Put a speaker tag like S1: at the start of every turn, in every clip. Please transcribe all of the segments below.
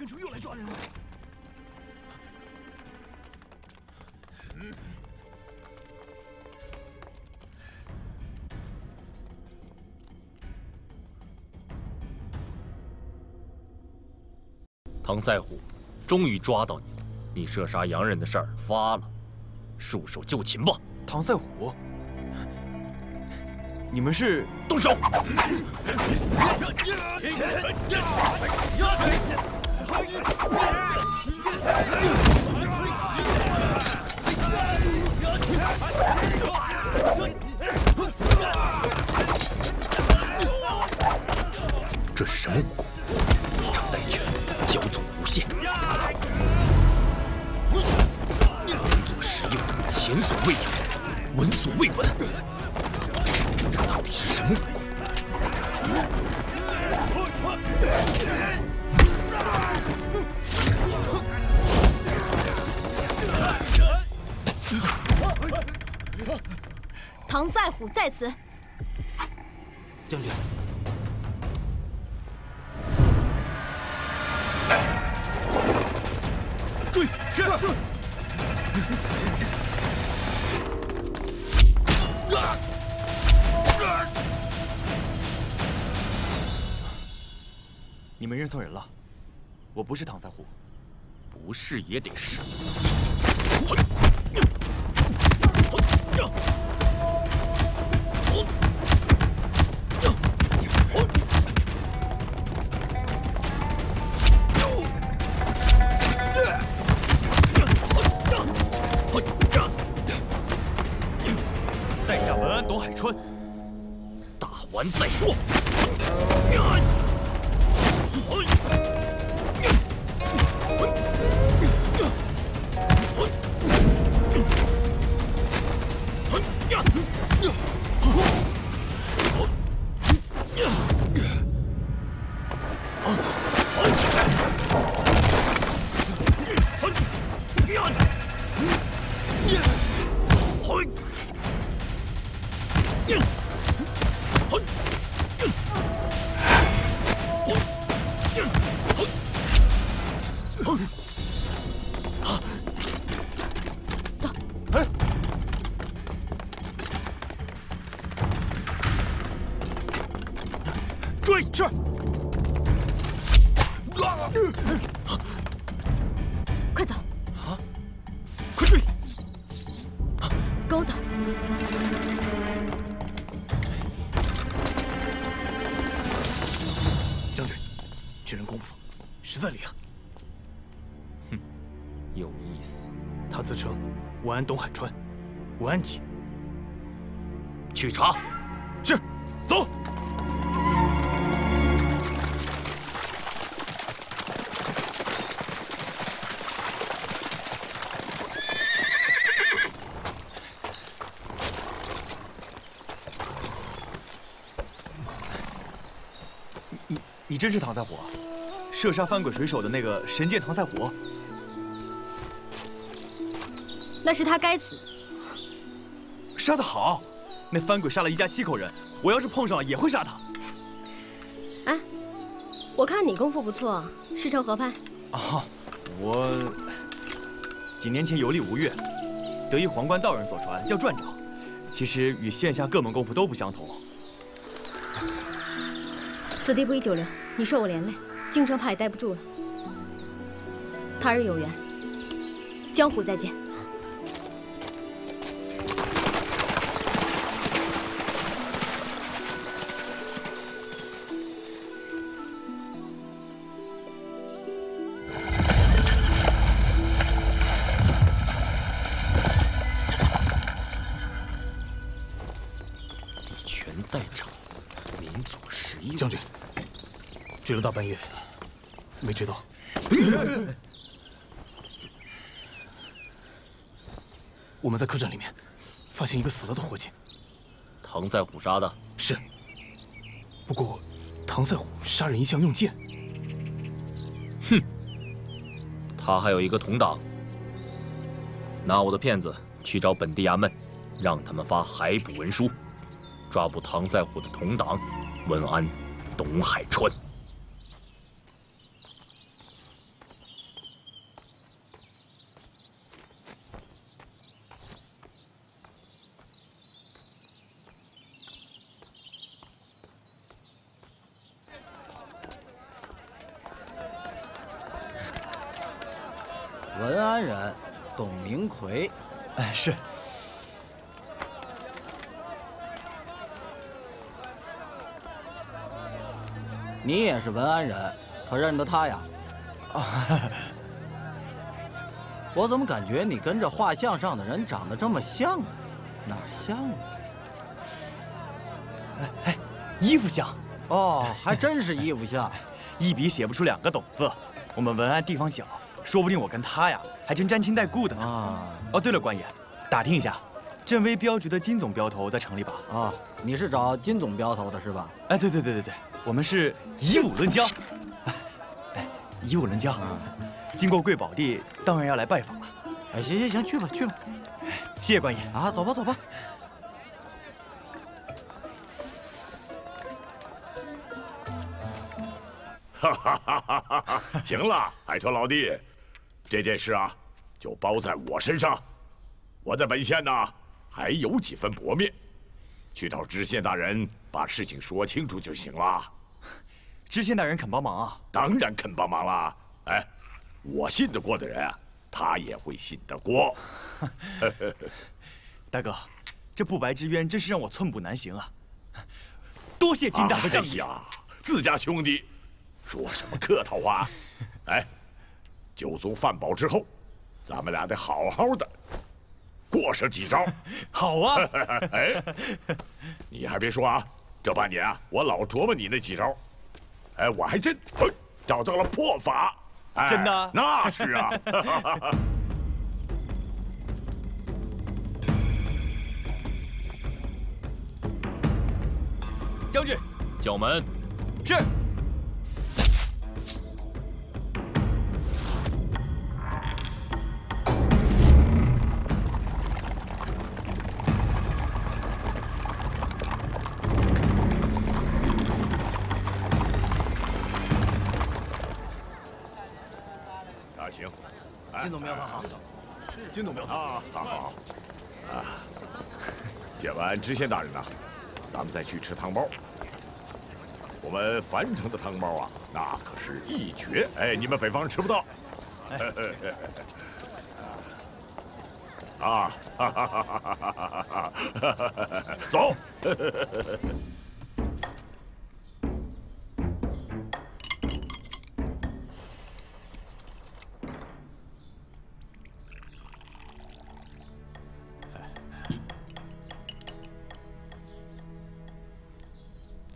S1: 根虫又来抓人了。
S2: 唐赛虎，终于抓到你了！你射杀洋人的事儿发了，束手就擒吧！
S1: 唐赛虎，你们是
S2: 动手！这是什么武功？一掌带拳，交错弧线，动作实用，前所未有，闻所未闻。这到底是什么武功？
S3: 虎在此，
S1: 将军。
S2: 追！是。
S1: 你们认错人了，我不是唐三虎。
S2: 不是也
S1: 董海川，
S2: 打完再说。
S4: 安董海川，文安吉。
S2: 去查。
S4: 是，走。
S1: 你你真是唐赛虎啊？射杀翻滚水手的那个神剑唐赛虎？
S3: 那是他该死。
S1: 杀得好！那翻鬼杀了一家七口人，我要是碰上了也会杀他。
S3: 哎，我看你功夫不错，是仇何派？
S1: 啊，我几年前游历吴越，得一皇冠道人所传，叫转掌，其实与线下各门功夫都不相同。
S3: 此地不宜久留，你受我连累，京城怕也待不住了。他日有缘，江湖再见。
S4: 了大半夜，没追到。我们在客栈里面发现一个死了的伙计。
S2: 唐赛虎杀的？
S4: 是。不过，唐赛虎杀人一向用剑。
S2: 哼，他还有一个同党。拿我的片子去找本地衙门，让他们发海捕文书，抓捕唐赛虎的同党文安、董海川。
S5: 文安人，董明奎。
S1: 哎，是。
S5: 你也是文安人，可认得他呀？啊！我怎么感觉你跟这画像上的人长得这么像啊？哪儿像啊？
S1: 哎哎，衣服像。
S5: 哦，还真是衣服像。
S1: 一笔写不出两个董字。我们文安地方小，说不定我跟他呀，还真沾亲带故的呢。啊！哦，对了，官爷，打听一下，镇威镖局的金总镖头在城里吧？
S5: 啊，你是找金总镖头的是吧？
S1: 哎，对对对对对，我们是以武论交。哎，以武论交。经过贵宝地，当然要来拜访了。
S5: 哎，行行行，去吧去吧。
S1: 谢谢官爷
S5: 啊，走吧走吧。
S6: 哈哈哈哈哈！行了，海川老弟，这件事啊，就包在我身上。我在本县呢，还有几分薄面，去找知县大人把事情说清楚就行了。
S1: 知县大人肯帮忙啊？
S6: 当然肯帮忙了。哎，我信得过的人啊，他也会信得过。
S1: 大哥，这不白之冤真是让我寸步难行啊！多谢金大哥仗义
S6: 呀，自家兄弟。说什么客套话？哎，酒足饭饱之后，咱们俩得好好的过上几招。
S1: 好啊！
S6: 哎，你还别说啊，这半年啊，我老琢磨你那几招，哎，我还真找到了破法。
S1: 真的？
S6: 那是啊。
S1: 将军，
S2: 叫门。
S1: 是。
S5: 金总镖头好，
S4: 是金总镖头
S6: 啊，好好啊！见完知县大人呐，咱们再去吃汤包。我们樊城的汤包啊，那可是一绝，哎，你们北方人吃不到。啊，走。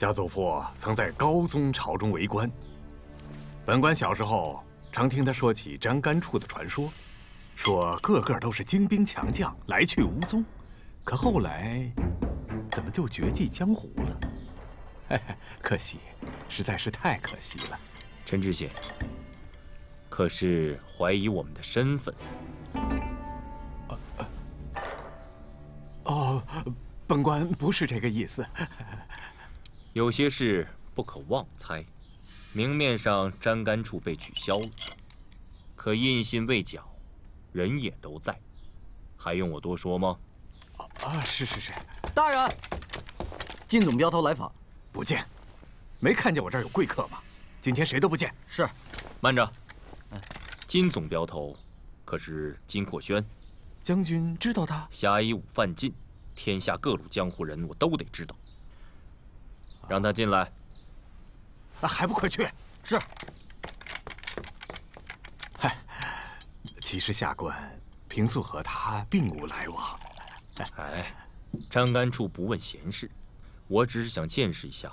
S7: 家祖父曾在高宗朝中为官。本官小时候常听他说起张干处的传说，说个个都是精兵强将，来去无踪。可后来，怎么就绝迹江湖了？可惜，实在是太可惜了。
S2: 陈知县，可是怀疑我们的身份？
S7: 哦，本官不是这个意思。
S2: 有些事不可妄猜。明面上沾干处被取消了，可印信未缴，人也都在，还用我多说吗？
S7: 啊，是是是。
S5: 大人，金总镖头来访，
S7: 不见。没看见我这儿有贵客吗？今天谁都不见。
S5: 是。
S2: 慢着。金总镖头，可是金阔轩？
S7: 将军知道他？
S2: 侠以武犯禁，天下各路江湖人我都得知道。让他进来。
S7: 还不快去！
S5: 是。
S7: 嗨，其实下官平素和他并无来往。
S2: 哎，张干处不问闲事，我只是想见识一下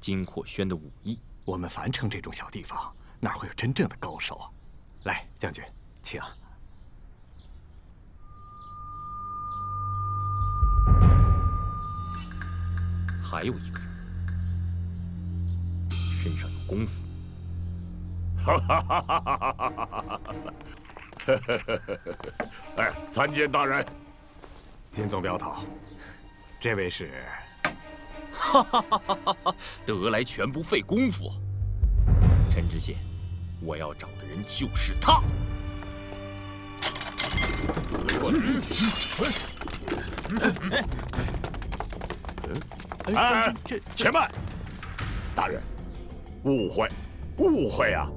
S2: 金阔轩的武艺。
S7: 我们樊城这种小地方，哪会有真正的高手啊？来，将军，请。
S2: 还有一个。身上有功夫。
S6: 哈哈哈哈哈！哎，参见大人。
S7: 金总镖头，这位是？
S2: 哈哈哈哈哈！得来全不费功夫。陈知县，我要找的人就是他。
S6: 哎，这且慢，大人。误会，误会啊！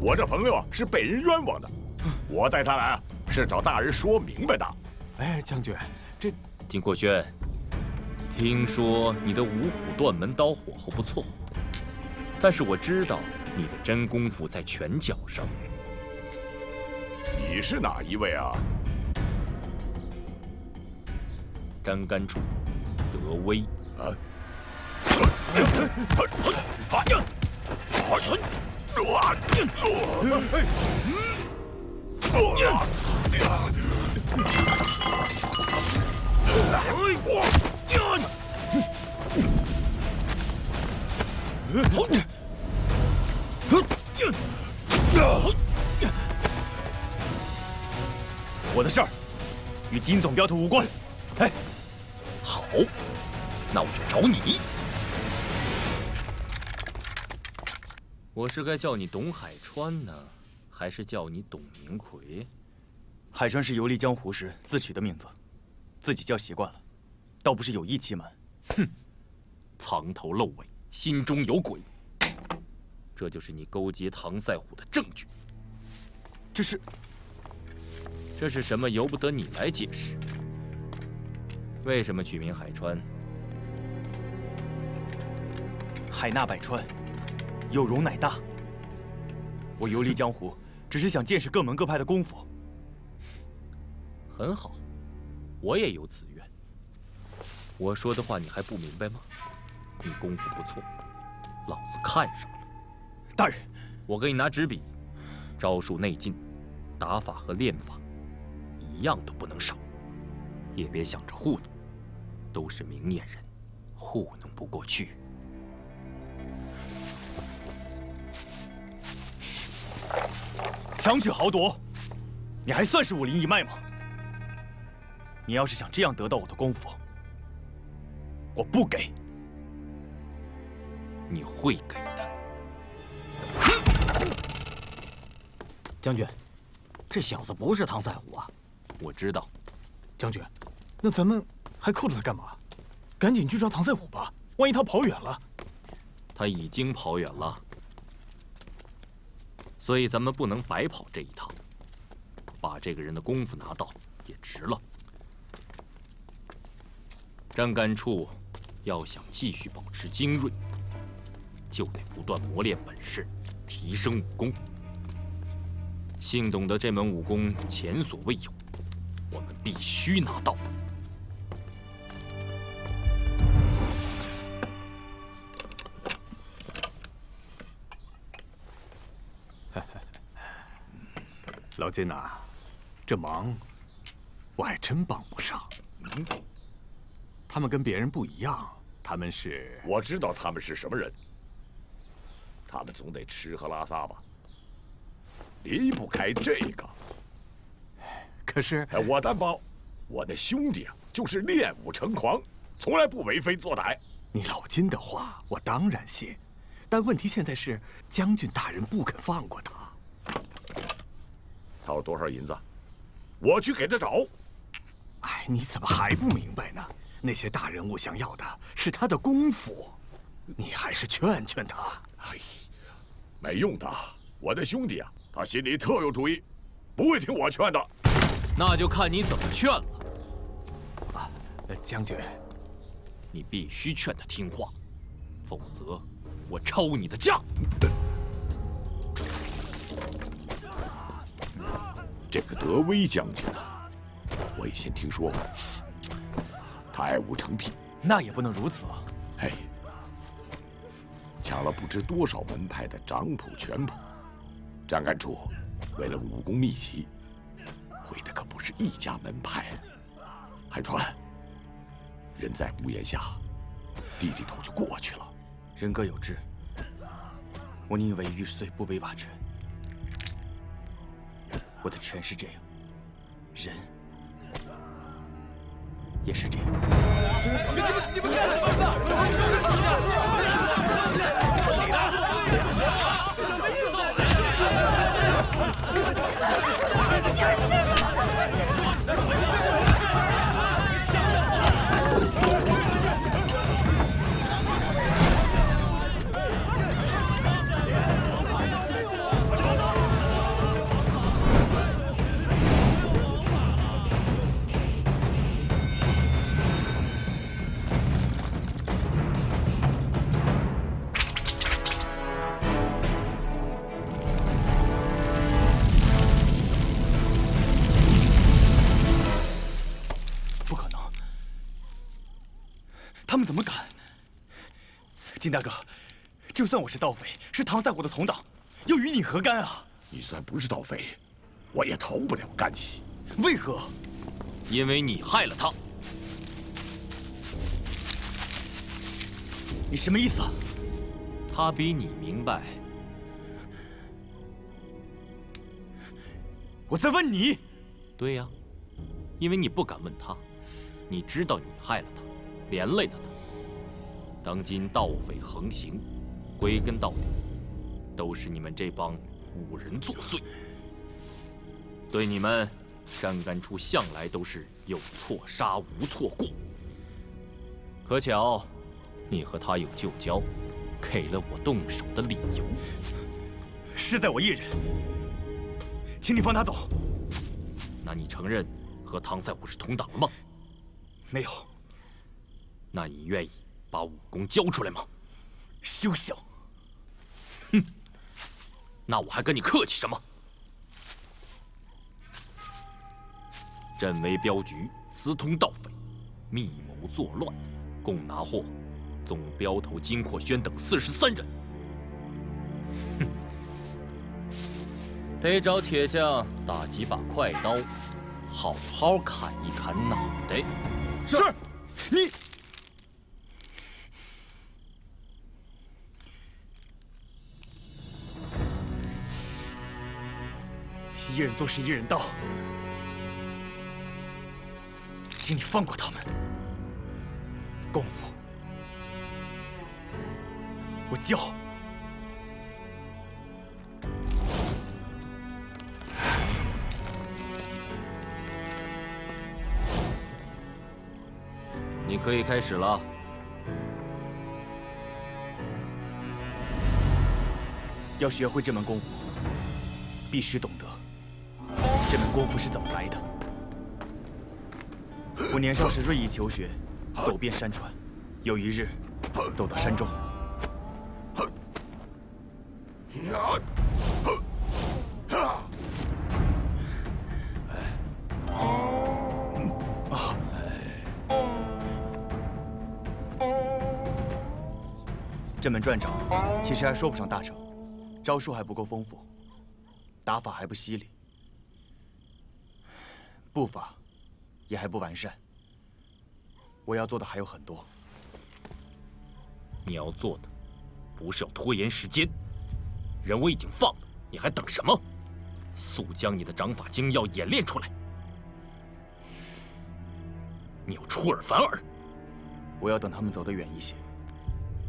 S6: 我这朋友是被人冤枉的，我带他来啊，是找大人说明白的。
S7: 哎，将军，这
S2: 金国轩，听说你的五虎断门刀火候不错，但是我知道你的真功夫在拳脚上。
S6: 你是哪一位啊？
S2: 张干处，德威啊。
S1: 我的事儿与金总镖头无关。哎，
S2: 好，那我就找你。我是该叫你董海川呢，还是叫你董明奎？
S1: 海川是游历江湖时自取的名字，自己叫习惯了，倒不是有意欺瞒。
S2: 哼，藏头露尾，心中有鬼。这就是你勾结唐赛虎的证据。
S1: 这是，
S2: 这是什么？由不得你来解释。为什么取名海川？
S1: 海纳百川。有容乃大。我游历江湖，只是想见识各门各派的功夫。
S2: 很好，我也有此愿。我说的话你还不明白吗？你功夫不错，老子看上了。
S1: 大人，
S2: 我给你拿纸笔，招数内劲、打法和练法，一样都不能少。也别想着糊弄，都是明眼人，糊弄不过去。
S1: 强取豪夺，你还算是武林一脉吗？你要是想这样得到我的功夫，我不给。
S2: 你会给的，
S5: 将军。这小子不是唐赛虎啊！
S2: 我知道，
S8: 将军，那咱们还扣着他干嘛？赶紧去抓唐赛虎吧！万一他跑远了，
S2: 他已经跑远了。所以咱们不能白跑这一趟，把这个人的功夫拿到也值了。张干处要想继续保持精锐，就得不断磨练本事，提升武功。姓董的这门武功前所未有，我们必须拿到。
S7: 金呐，这忙我还真帮不上。他们跟别人不一样，他们是……
S6: 我知道他们是什么人。他们总得吃喝拉撒吧，离不开这个。
S7: 可是，
S6: 我担保，我那兄弟啊，就是练武成狂，从来不为非作歹。
S7: 你老金的话，我当然信，但问题现在是将军大人不肯放过他。
S6: 他有多少银子？我去给他找。
S7: 哎，你怎么还不明白呢？那些大人物想要的是他的功夫，你还是劝劝他。哎，
S6: 没用的。我的兄弟啊，他心里特有主意，不会听我劝的。
S2: 那就看你怎么劝了。
S7: 啊，将军，
S2: 你必须劝他听话，否则我抄你的家。
S6: 这个德威将军啊，我以前听说过，他爱武成癖，
S1: 那也不能如此啊！嘿，
S6: 抢了不知多少门派的掌谱拳谱，张干处为了武功秘籍，毁的可不是一家门派。海川，人在屋檐下，低低头就过去了。
S1: 人各有志，我宁为玉碎不为瓦全。我的拳是这样，人也是这样。你们你们干什么呢？金大哥，就算我是盗匪，是唐赛虎的同党，又与你何干啊？
S6: 你算不是盗匪，我也逃不了干系。
S1: 为何？
S2: 因为你害了他。
S1: 你什么意思？
S2: 他比你明白。
S1: 我在问你。
S2: 对呀，因为你不敢问他，你知道你害了他，连累了他。当今盗匪横行，归根到底，都是你们这帮武人作祟。对你们，山干处向来都是有错杀无错过。可巧，你和他有旧交，给了我动手的理由。
S1: 是在我一人，请你放他走。
S2: 那你承认和唐赛虎是同党了吗？
S1: 没有。
S2: 那你愿意？把武功交出来吗？
S1: 休想！
S2: 哼，那我还跟你客气什么？镇威镖局私通盗匪，密谋作乱，共拿获总镖头金阔轩等四十三人。哼，得找铁匠打几把快刀，好好砍一砍脑袋。
S1: 是，你。一人做事一人当，请你放过他们。功夫，我教。
S2: 你可以开始了。
S1: 要学会这门功夫，必须懂得。这门功夫是怎么来的？我年少时锐意求学，走遍山川，有一日走到山中，这门转掌其实还说不上大成，招数还不够丰富，打法还不犀利。步伐也还不完善。我要做的还有很多。
S2: 你要做的，不是要拖延时间。人我已经放了，你还等什么？速将你的掌法精要演练出来。你要出尔反尔。
S1: 我要等他们走得远一些。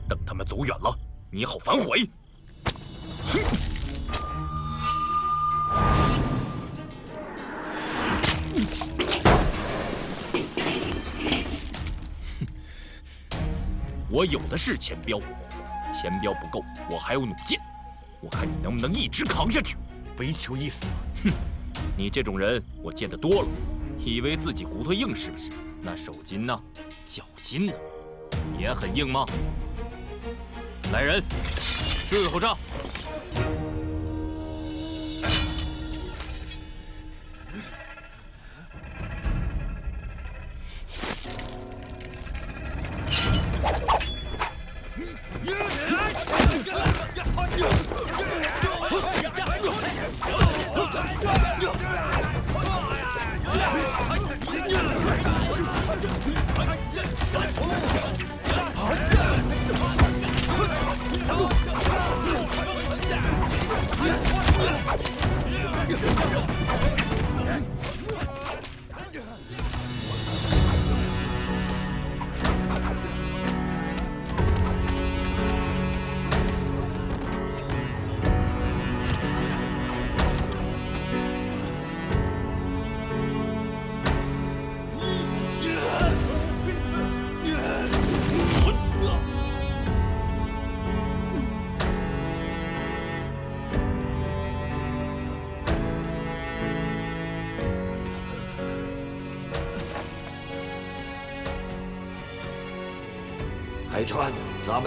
S2: 等他们走远了，你好反悔。哼！我有的是钱镖，钱镖不够，我还有弩箭。我看你能不能一直扛下去，
S1: 唯求一死。
S2: 哼，你这种人我见得多了，以为自己骨头硬是不是？那手筋呢？脚筋呢？也很硬吗？来人，伺候着。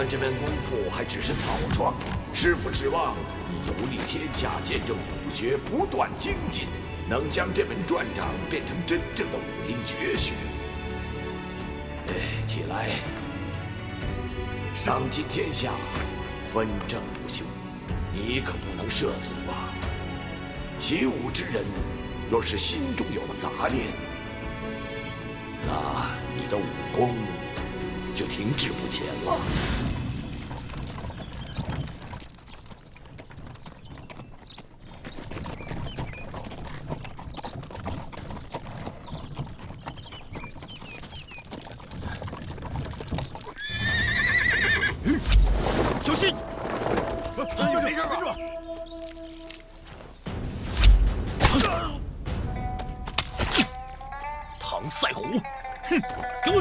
S6: 们这门功夫还只是草创，师傅指望你游历天下，见证武学不断精进，能将这门转掌变成真正的武林绝学。哎，起来！伤尽天下，纷争不休，你可不能涉足啊！习武之人，若是心中有了杂念，那你的武功……就停滞不前了。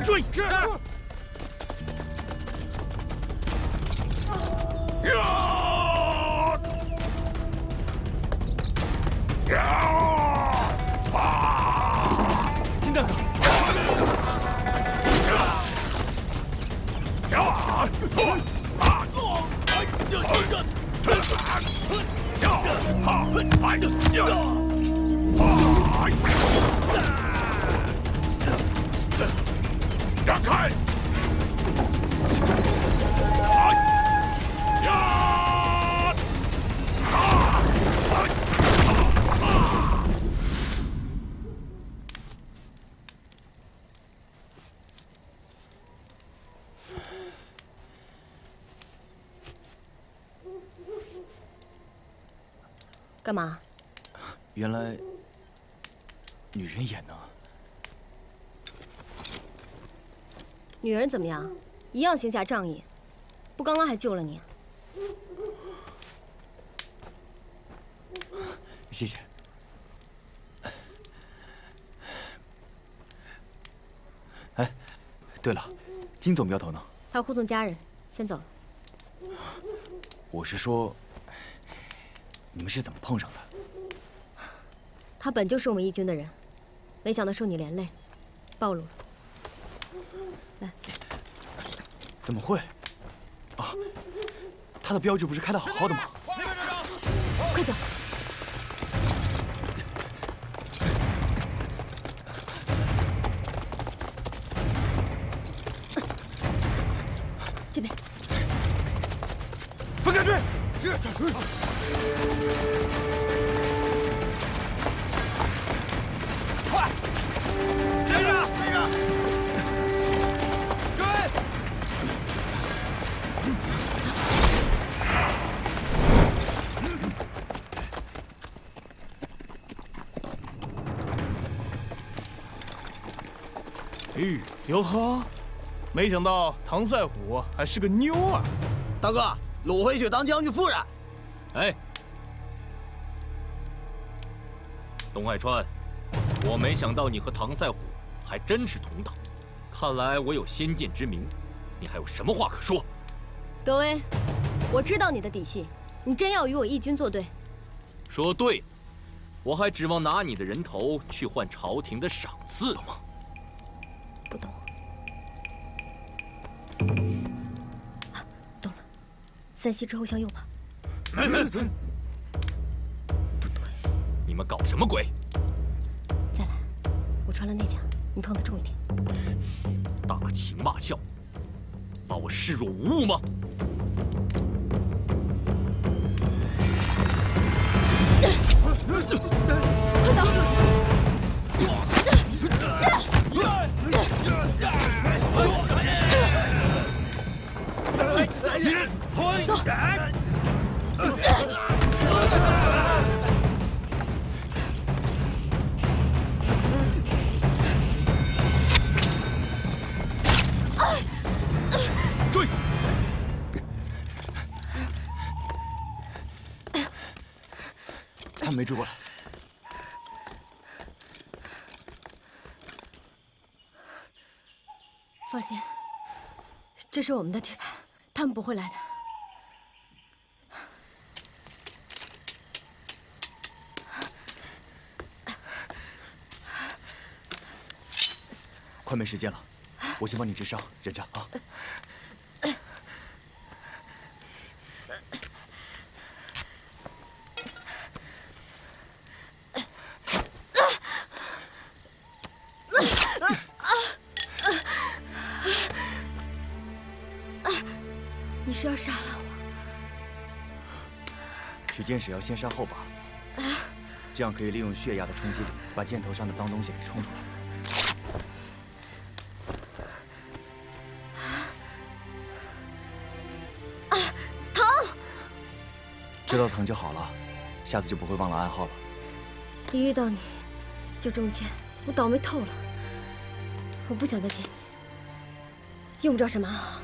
S2: 追！
S4: 是。
S6: 让开！
S3: 干嘛？
S1: 原来女人也能。
S3: 女人怎么样？一样行侠仗义，不刚刚还救了你？
S1: 谢谢。哎，对了，金总镖头呢？
S3: 他护送家人，先走了。
S1: 我是说，你们是怎么碰上的？
S3: 他本就是我们义军的人，没想到受你连累，暴露了。来，
S1: 怎么会？啊，他的标志不是开的好好的吗？
S3: 快走！
S8: 没想到唐赛虎还是个妞啊！
S5: 大哥，鲁回去当将军夫人。
S2: 哎，董海川，我没想到你和唐赛虎还真是同党。看来我有先见之明，你还有什么话可说？
S3: 德威，我知道你的底细，你真要与我义军作对？
S2: 说对了，我还指望拿你的人头去换朝廷的赏赐了吗？
S3: 不懂。懂了，散息之后向右跑。不对，
S2: 你们搞什么鬼？
S3: 再来，我穿了内甲，你碰得重一点。
S2: 大情骂俏，把我视若无物吗？
S3: 快走！
S2: 追！
S1: 他们没追过来。
S3: 放心，这是我们的地盘，他们不会来的。
S1: 快没时间了，我先帮你治伤，忍着啊。取剑时要先杀后拔，这样可以利用血压的冲击力，把箭头上的脏东西给冲出来。
S3: 疼！
S1: 知道疼就好了，下次就不会忘了暗号了。
S3: 一遇到你，就中箭，我倒霉透了。我不想再见你，用不着什么暗号。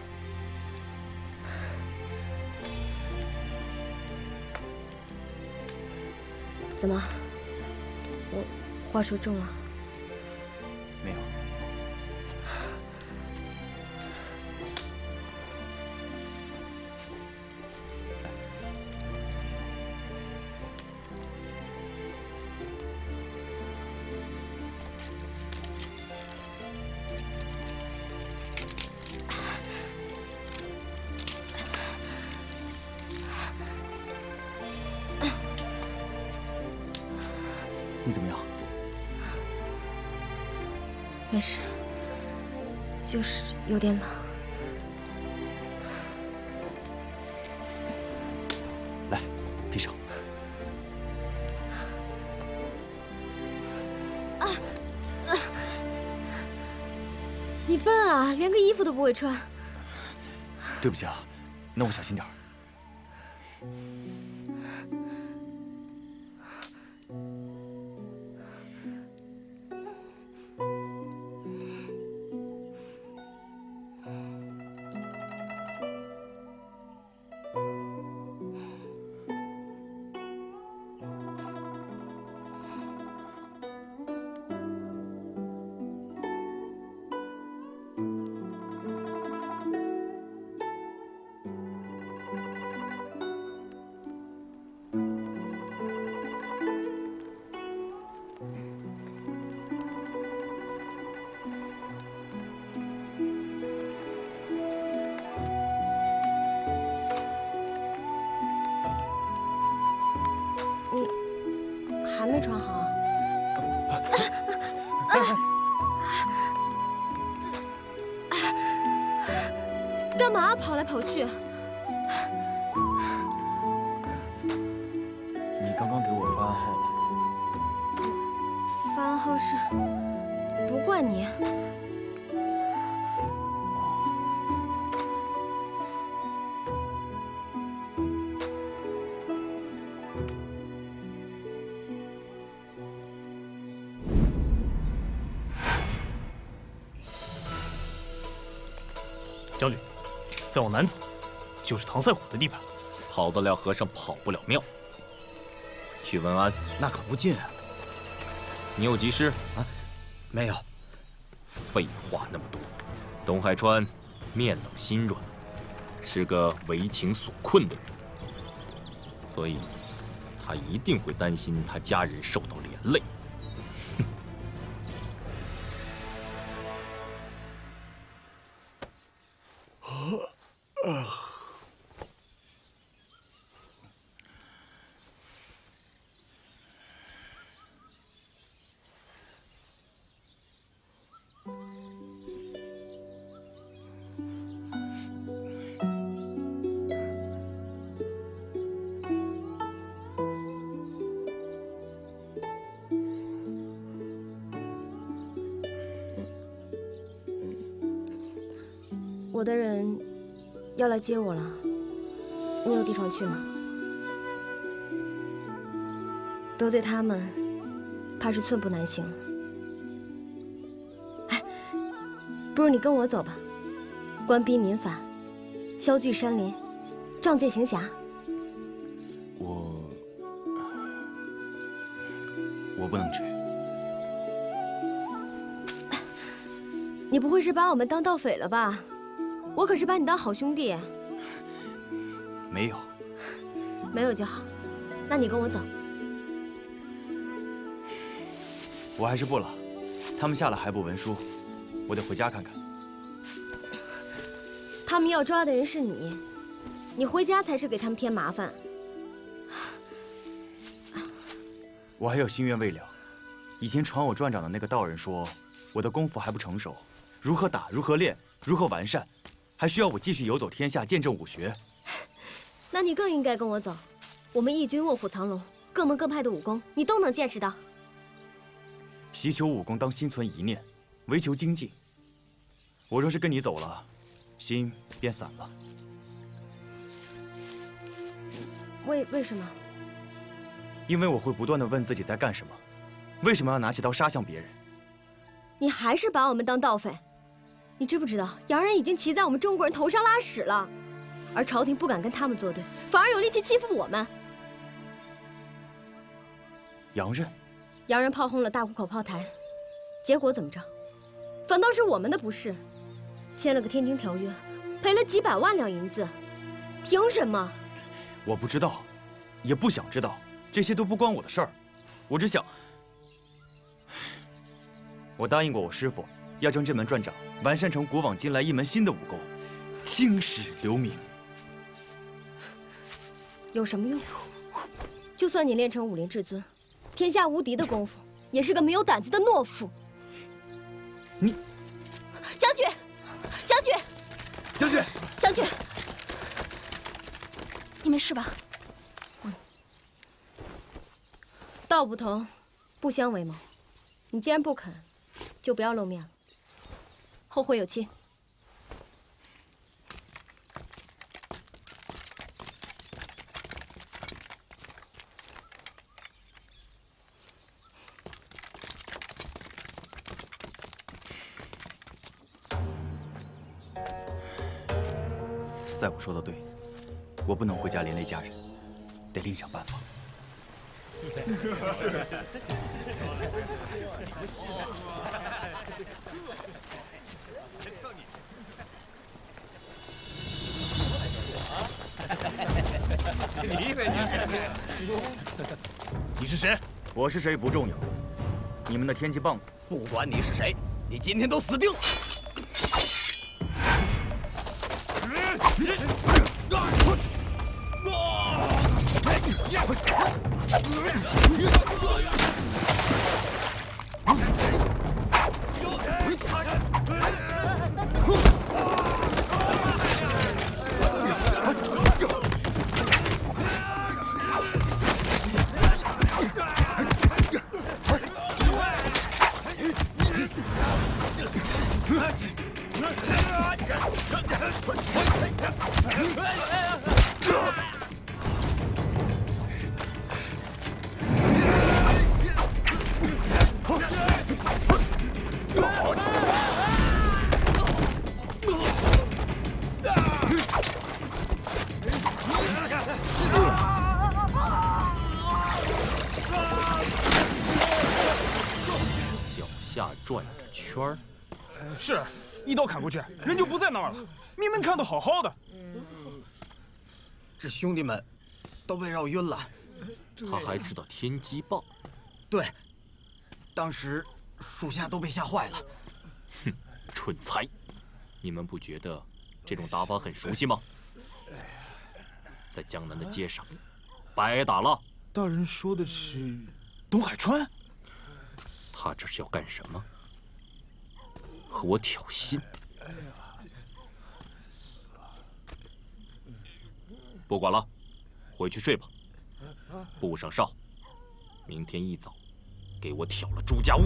S3: 怎么？我话说重了？
S1: 你怎么样？
S3: 没事，就是有点冷。
S1: 来，披上。
S3: 你笨啊，连个衣服都不会穿。
S1: 对不起啊，那我小心点儿。
S8: 再往南走，就是唐赛虎的地盘。
S2: 跑得了和尚跑不了庙。去文安，
S5: 那可不近啊。
S2: 你有急事
S5: 啊？没有。
S2: 废话那么多。董海川面冷心软，是个为情所困的人，所以他一定会担心他家人受到连累。
S3: 我的人要来接我了，你有地方去吗？得罪他们，怕是寸步难行了。哎，不如你跟我走吧，官逼民反，削聚山林，仗剑行侠。
S1: 我我不能去。
S3: 你不会是把我们当盗匪了吧？我可是把你当好兄弟。
S1: 没有，
S3: 没有就好。那你跟我走。
S1: 我还是不了。他们下了还不文书，我得回家看看。
S3: 他们要抓的人是你，你回家才是给他们添麻烦。
S1: 我还有心愿未了。以前传我转掌的那个道人说，我的功夫还不成熟，如何打，如何练，如何完善。还需要我继续游走天下，见证武学。
S3: 那你更应该跟我走。我们义军卧虎藏龙，各门各派的武功，你都能见识到。
S1: 习求武功，当心存一念，唯求精进。我若是跟你走了，心便散了。
S3: 为为什么？
S1: 因为我会不断的问自己在干什么，为什么要拿起刀杀向别人？
S3: 你还是把我们当盗匪。你知不知道，洋人已经骑在我们中国人头上拉屎了，而朝廷不敢跟他们作对，反而有力气欺负我们。
S1: 洋人，
S3: 洋人炮轰了大沽口炮台，结果怎么着？反倒是我们的不是，签了个天津条约，赔了几百万两银子，凭什么？
S1: 我不知道，也不想知道，这些都不关我的事儿。我只想，我答应过我师傅。要将这门转掌完善成古往今来一门新的武功，青史留名。
S3: 有什么用？就算你练成武林至尊，天下无敌的功夫，也是个没有胆子的懦夫。
S1: 你，
S3: 将军，将军，
S1: 将军，
S3: 将军，你没事吧？道不同，不相为谋。你既然不肯，就不要露面了。后会有期。
S1: 赛虎说的对，我不能回家连累家人，得另想办法。是。
S8: 你以为你你是谁？
S1: 我是谁不重要。你们的天气棒，
S4: 不管你是谁，你今天都死定了。
S8: 逃げた!砍过去，人就不在那儿了。明明看得好好的。
S5: 这兄弟们都被绕晕了。
S2: 他还知道天机棒？
S5: 对，当时属下都被吓坏了。
S2: 哼，蠢材！你们不觉得这种打法很熟悉吗？在江南的街上，白打了。
S8: 大人说的是董海川？
S2: 他这是要干什么？和我挑衅？不管了，回去睡吧。布上哨，明天一早给我挑了朱家坞。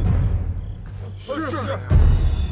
S8: 是。
S5: 是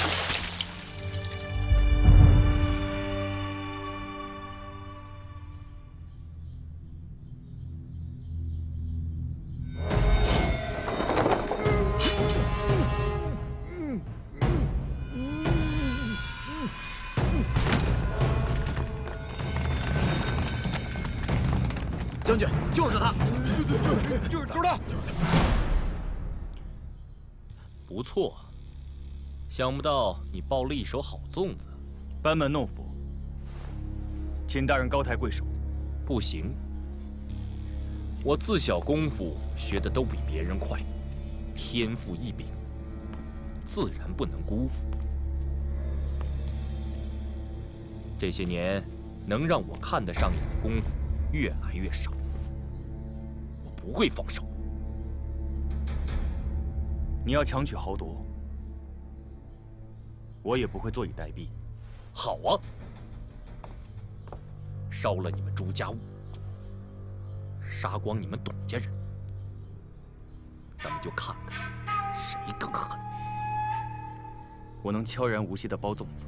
S2: 不错，想不到你报了一手好粽子。
S1: 班门弄斧，请大人高抬贵手。
S2: 不行，我自小功夫学的都比别人快，天赋异禀，自然不能辜负。这些年，能让我看得上眼的功夫越来越少。我不会放手。
S1: 你要强取豪夺，我也不会坐以待毙。
S2: 好啊，烧了你们朱家坞，杀光你们董家人，咱们就看看谁更狠。
S1: 我能悄然无息的包粽子，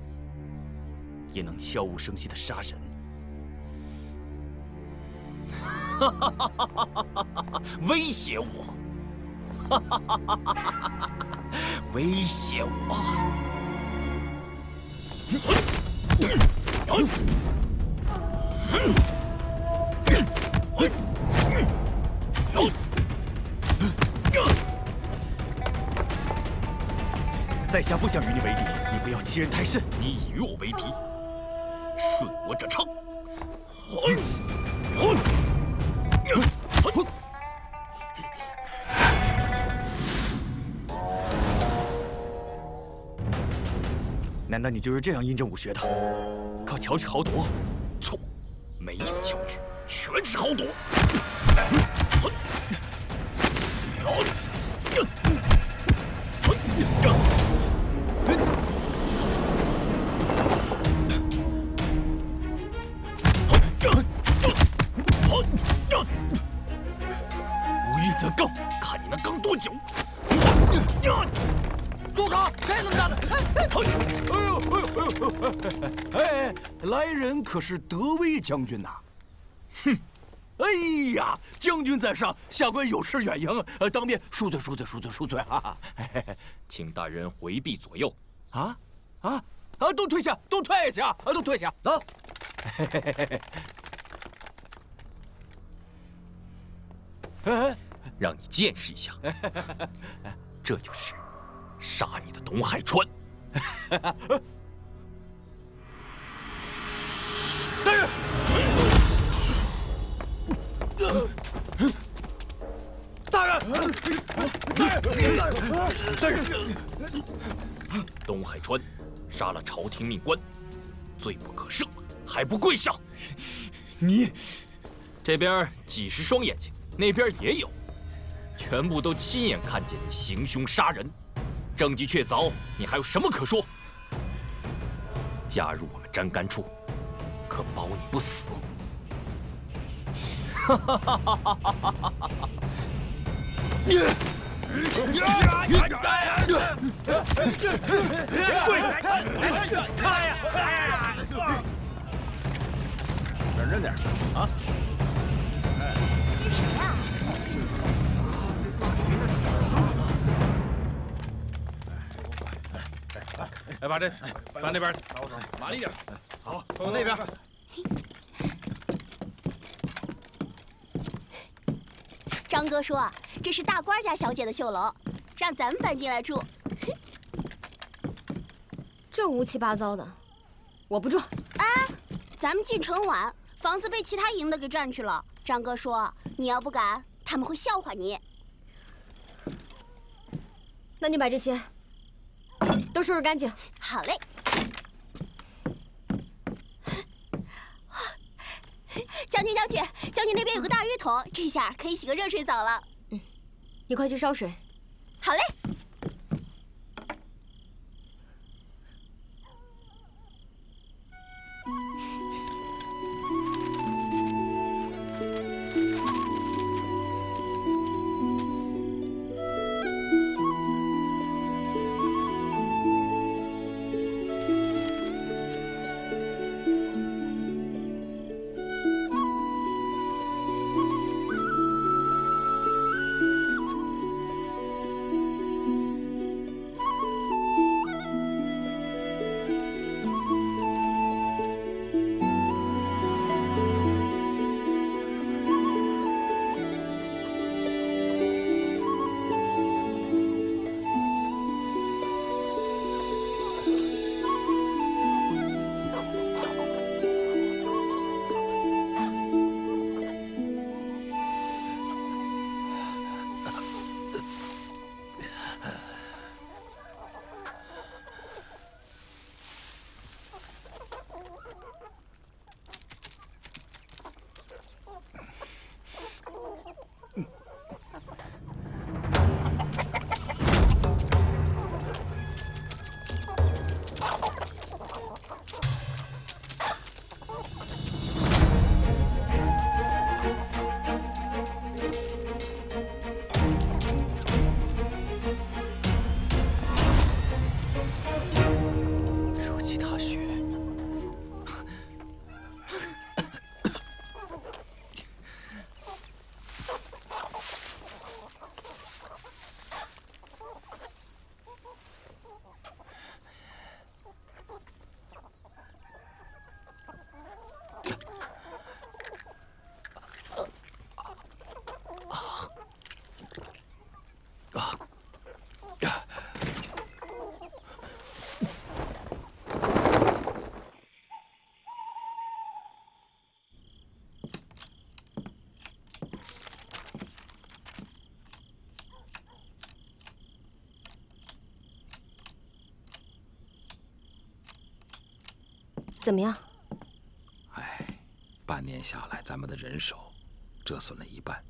S1: 也能悄无声息的杀人。
S2: 哈哈哈哈哈哈！威胁我！威胁我！
S1: 在下不想与你为敌，你不要欺人太甚。
S2: 你已与我为敌，顺我者昌。
S1: 难道你就是这样印证武学的？靠巧取豪夺？
S2: 错，没有巧取，全是豪夺。
S9: 可是德威将军呐！哼！哎呀，将军在上，下官有失远迎，呃，当面恕罪恕罪恕罪恕罪 啊！
S2: 请大人回避左右。啊
S9: 啊啊！都退下，都退下，啊，都退下，走。
S2: 让你见识一下，这就是杀你的董海川。
S9: 大人，大人，
S2: 东海川杀了朝廷命官，罪不可赦，还不跪下！
S1: 你
S2: 这边几十双眼睛，那边也有，全部都亲眼看见你行凶杀人，证据确凿，你还有什么可说？加入我们沾干处，可保你不死。哈哈哈哈哈哈！点
S9: 忍着点
S10: 来来
S4: 把这搬那边去麻利点
S9: 好放到那边
S10: 张哥说啊，这是大官家小姐的绣楼，让咱们搬进来住。
S3: 这乌七八糟的，我不住。
S10: 哎，咱们进城晚，房子被其他营的给占去了。张哥说，你要不敢，他们会笑话你。
S3: 那你把这些都收拾干净。
S10: 好嘞。将军，将军，将军那边有个大浴桶，这下可以洗个热水澡了。
S3: 嗯，你快去烧水。
S10: 好嘞。
S3: 怎么样？
S4: 哎，半年下来，咱们的人手折损了一半，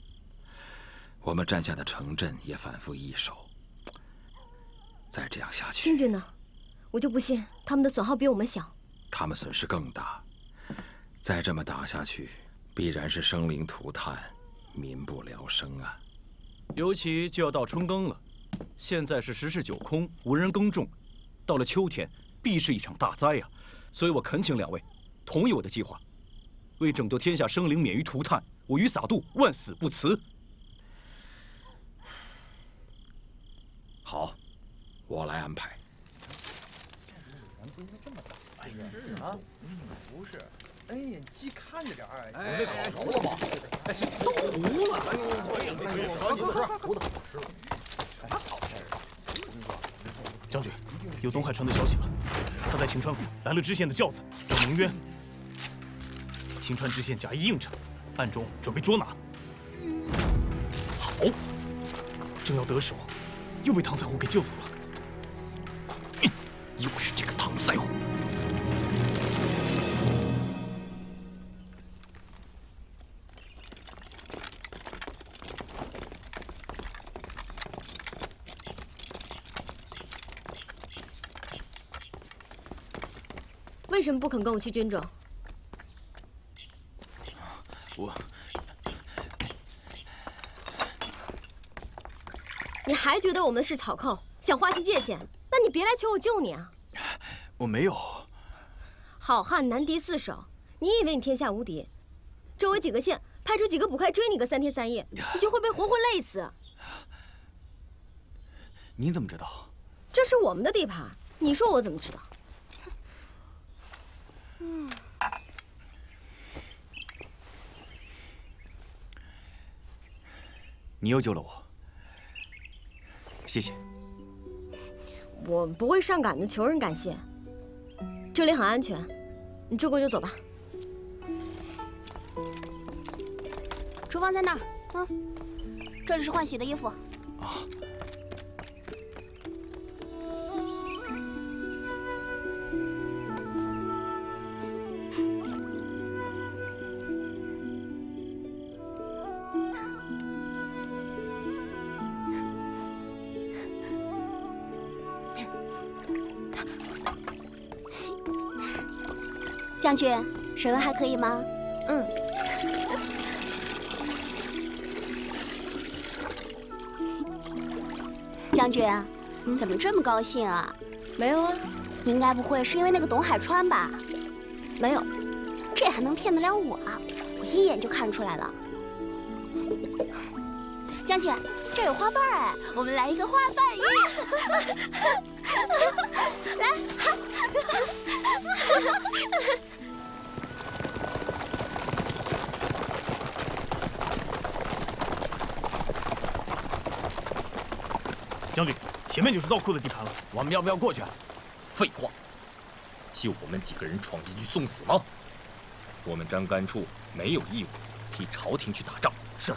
S4: 我们占下的城镇也反复易手。再这样下去，
S3: 金军呢？我就不信他们的损耗比我们小。
S4: 他们损失更大。再这么打下去，必然是生灵涂炭，民不聊生啊！
S9: 尤其就要到春耕了，现在是十室九空，无人耕种，到了秋天，必是一场大灾呀！所以我恳请两位同意我的计划，为拯救天下生灵免于涂炭，我与洒度万死不辞。
S4: 好，我来安排。
S11: 哎呀，是啊，嗯，不是，哎呀，你鸡看着点儿，哎，那烤熟了吗？哎，都糊了。哎呦，可以可以，我赶紧的说，糊的好吃。啥好事儿？
S8: 将军，有东海传的消息了，他在晴知县的轿子，叫蒙冤。青川知县假意应承，暗中准备捉拿。好，正要得手，又被唐彩虎给救走了。
S4: 又是
S3: 什么不肯跟我去军中？
S4: 我，
S3: 你还觉得我们是草寇，想划清界限？那你别来求我救你啊！
S1: 我没有。
S3: 好汉难敌四手，你以为你天下无敌？周围几个县派出几个捕快追你个三天三夜，你就会被活活累死。
S1: 你怎么知道？
S3: 这是我们的地盘，你说我怎么知道？
S10: 嗯，
S1: 你又救了我，谢谢。
S3: 我不会上赶着求人感谢。这里很安全，你这过就走吧。
S10: 厨房在那儿，嗯，这里是换洗的衣服。将军，水温还可以吗？
S3: 嗯。
S10: 将军，你怎么这么高兴啊？
S3: 没有啊，
S10: 应该不会是因为那个董海川吧？
S3: 没有，
S10: 这还能骗得了我？我一眼就看出来了。将军，这有花瓣哎，我们来一个花瓣浴。来。
S8: 将军，前面就是盗库的地盘了，
S11: 我们要不要过去？
S2: 废话，就我们几个人闯进去送死吗？我们张干处没有义务替朝廷去打仗。
S11: 是，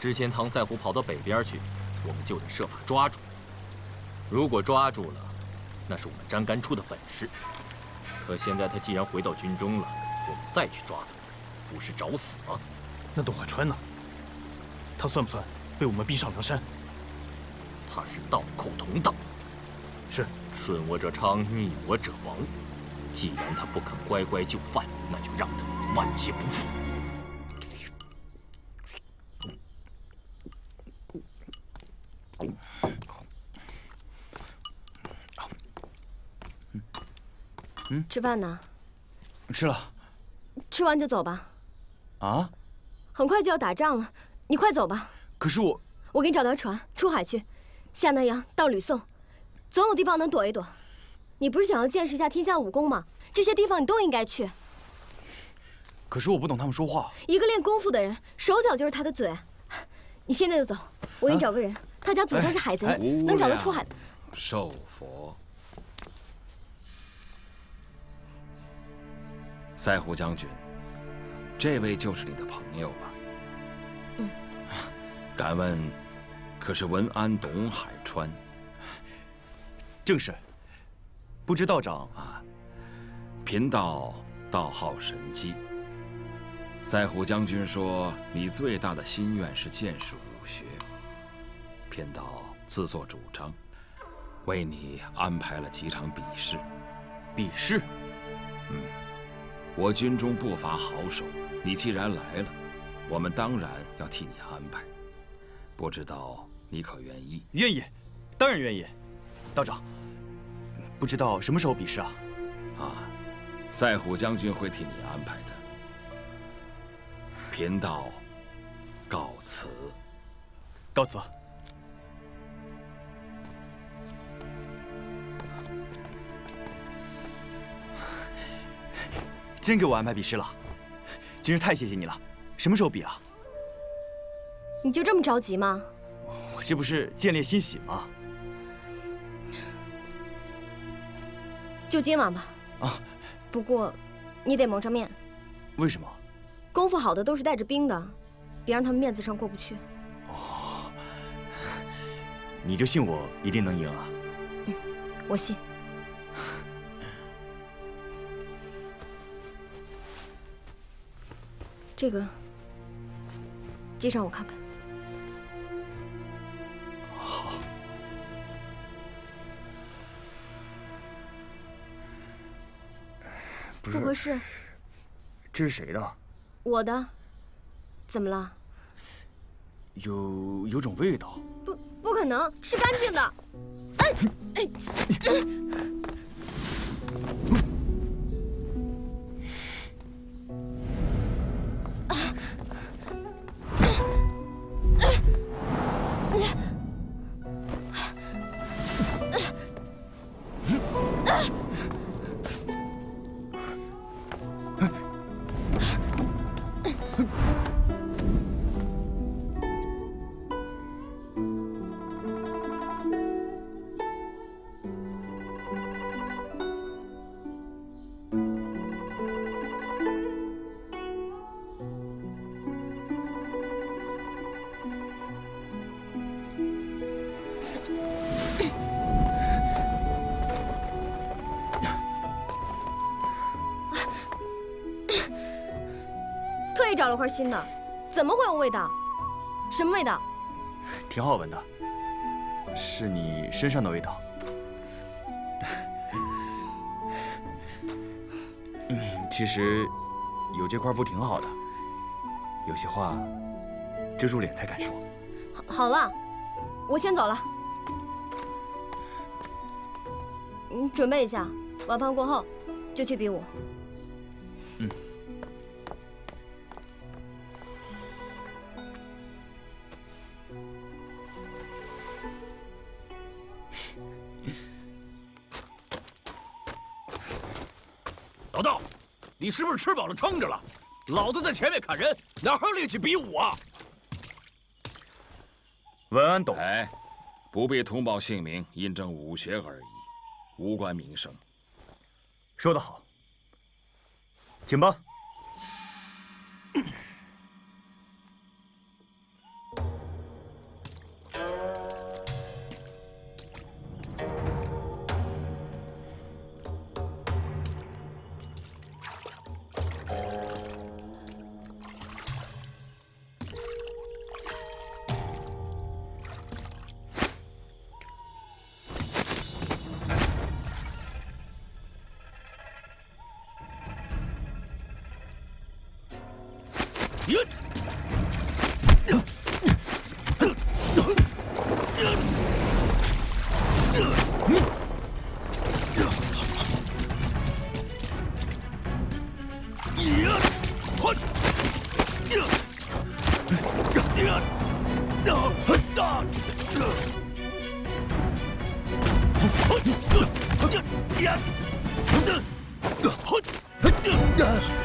S2: 之前唐赛虎跑到北边去，我们就得设法抓住。如果抓住了，那是我们张干处的本事。可现在他既然回到军中了，我们再去抓他，不是找死吗？
S8: 那董海川呢？他算不算被我们逼上梁山？
S2: 他是道寇同道，
S8: 是
S2: 顺我者昌，逆我者亡。既然他不肯乖乖就范，那就让他万劫不复。
S3: 嗯，吃饭呢？
S1: 吃了。
S3: 吃完就走吧。
S1: 啊？
S3: 很快就要打仗了，你快走吧。
S1: 可是我……
S3: 我给你找条船出海去。下南阳到吕宋，总有地方能躲一躲。你不是想要见识一下天下武功吗？这些地方你都应该去。
S1: 可是我不懂他们说话。
S3: 一个练功夫的人，手脚就是他的嘴。你现在就走，我给你找个人，他家祖上是海贼，能找到出海。
S4: 受佛。赛虎将军，这位就是你的朋友吧？
S3: 嗯。
S4: 敢问？可是文安董海川，
S1: 正是。不知道长
S4: 啊，贫道道号神机。赛虎将军说你最大的心愿是见识武学，贫道自作主张，为你安排了几场比试。
S1: 比试？
S4: 嗯，我军中不乏好手，你既然来了，我们当然要替你安排。不知道。你可愿意？
S1: 愿意，当然愿意。道长，不知道什么时候比试啊？
S4: 啊，赛虎将军会替你安排的。贫道告辞。
S1: 告辞。真给我安排比试了，真是太谢谢你了。什么时候比啊？
S3: 你就这么着急吗？
S1: 这不是见猎欣喜吗？
S3: 就今晚吧。
S1: 啊，
S3: 不过你得蒙上面。
S1: 为什么？
S3: 功夫好的都是带着兵的，别让他们面子上过不去。
S1: 哦，你就信我一定能赢啊？
S3: 嗯，我信。这个，接上我看看。不合适。
S1: 这是谁的？
S3: 我的。怎么了？
S1: 有有种味道。
S3: 不，不可能是干净的。哎哎。了块新的，怎么会有味道？什么味道？
S1: 挺好闻的，是你身上的味道。嗯，其实有这块布挺好的，有些话遮住脸才敢说。
S3: 好，好了，我先走了。你准备一下，晚饭过后就去比武。
S9: 你是不是吃饱了撑着了？老子在前面砍人，哪还有力气比武啊？
S1: 文安懂。
S4: 哎，不必通报姓名，印证武学而已，无关名声。
S1: 说得好，请吧。
S3: 道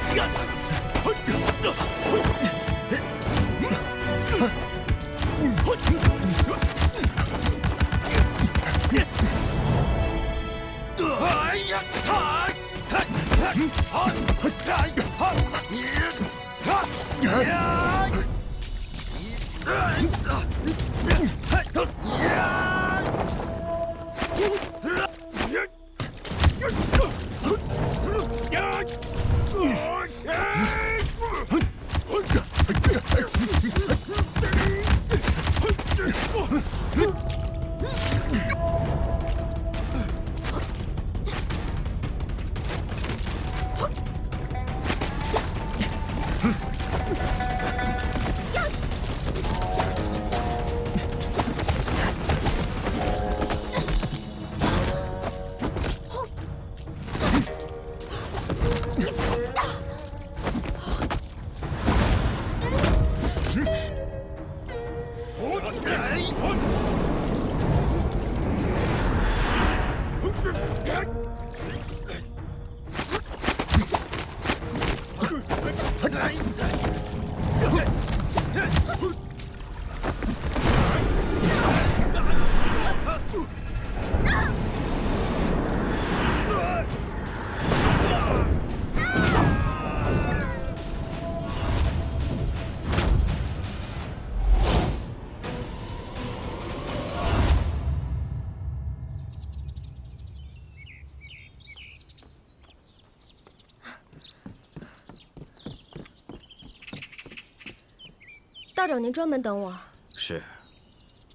S3: 长，您专门等我？
S4: 是，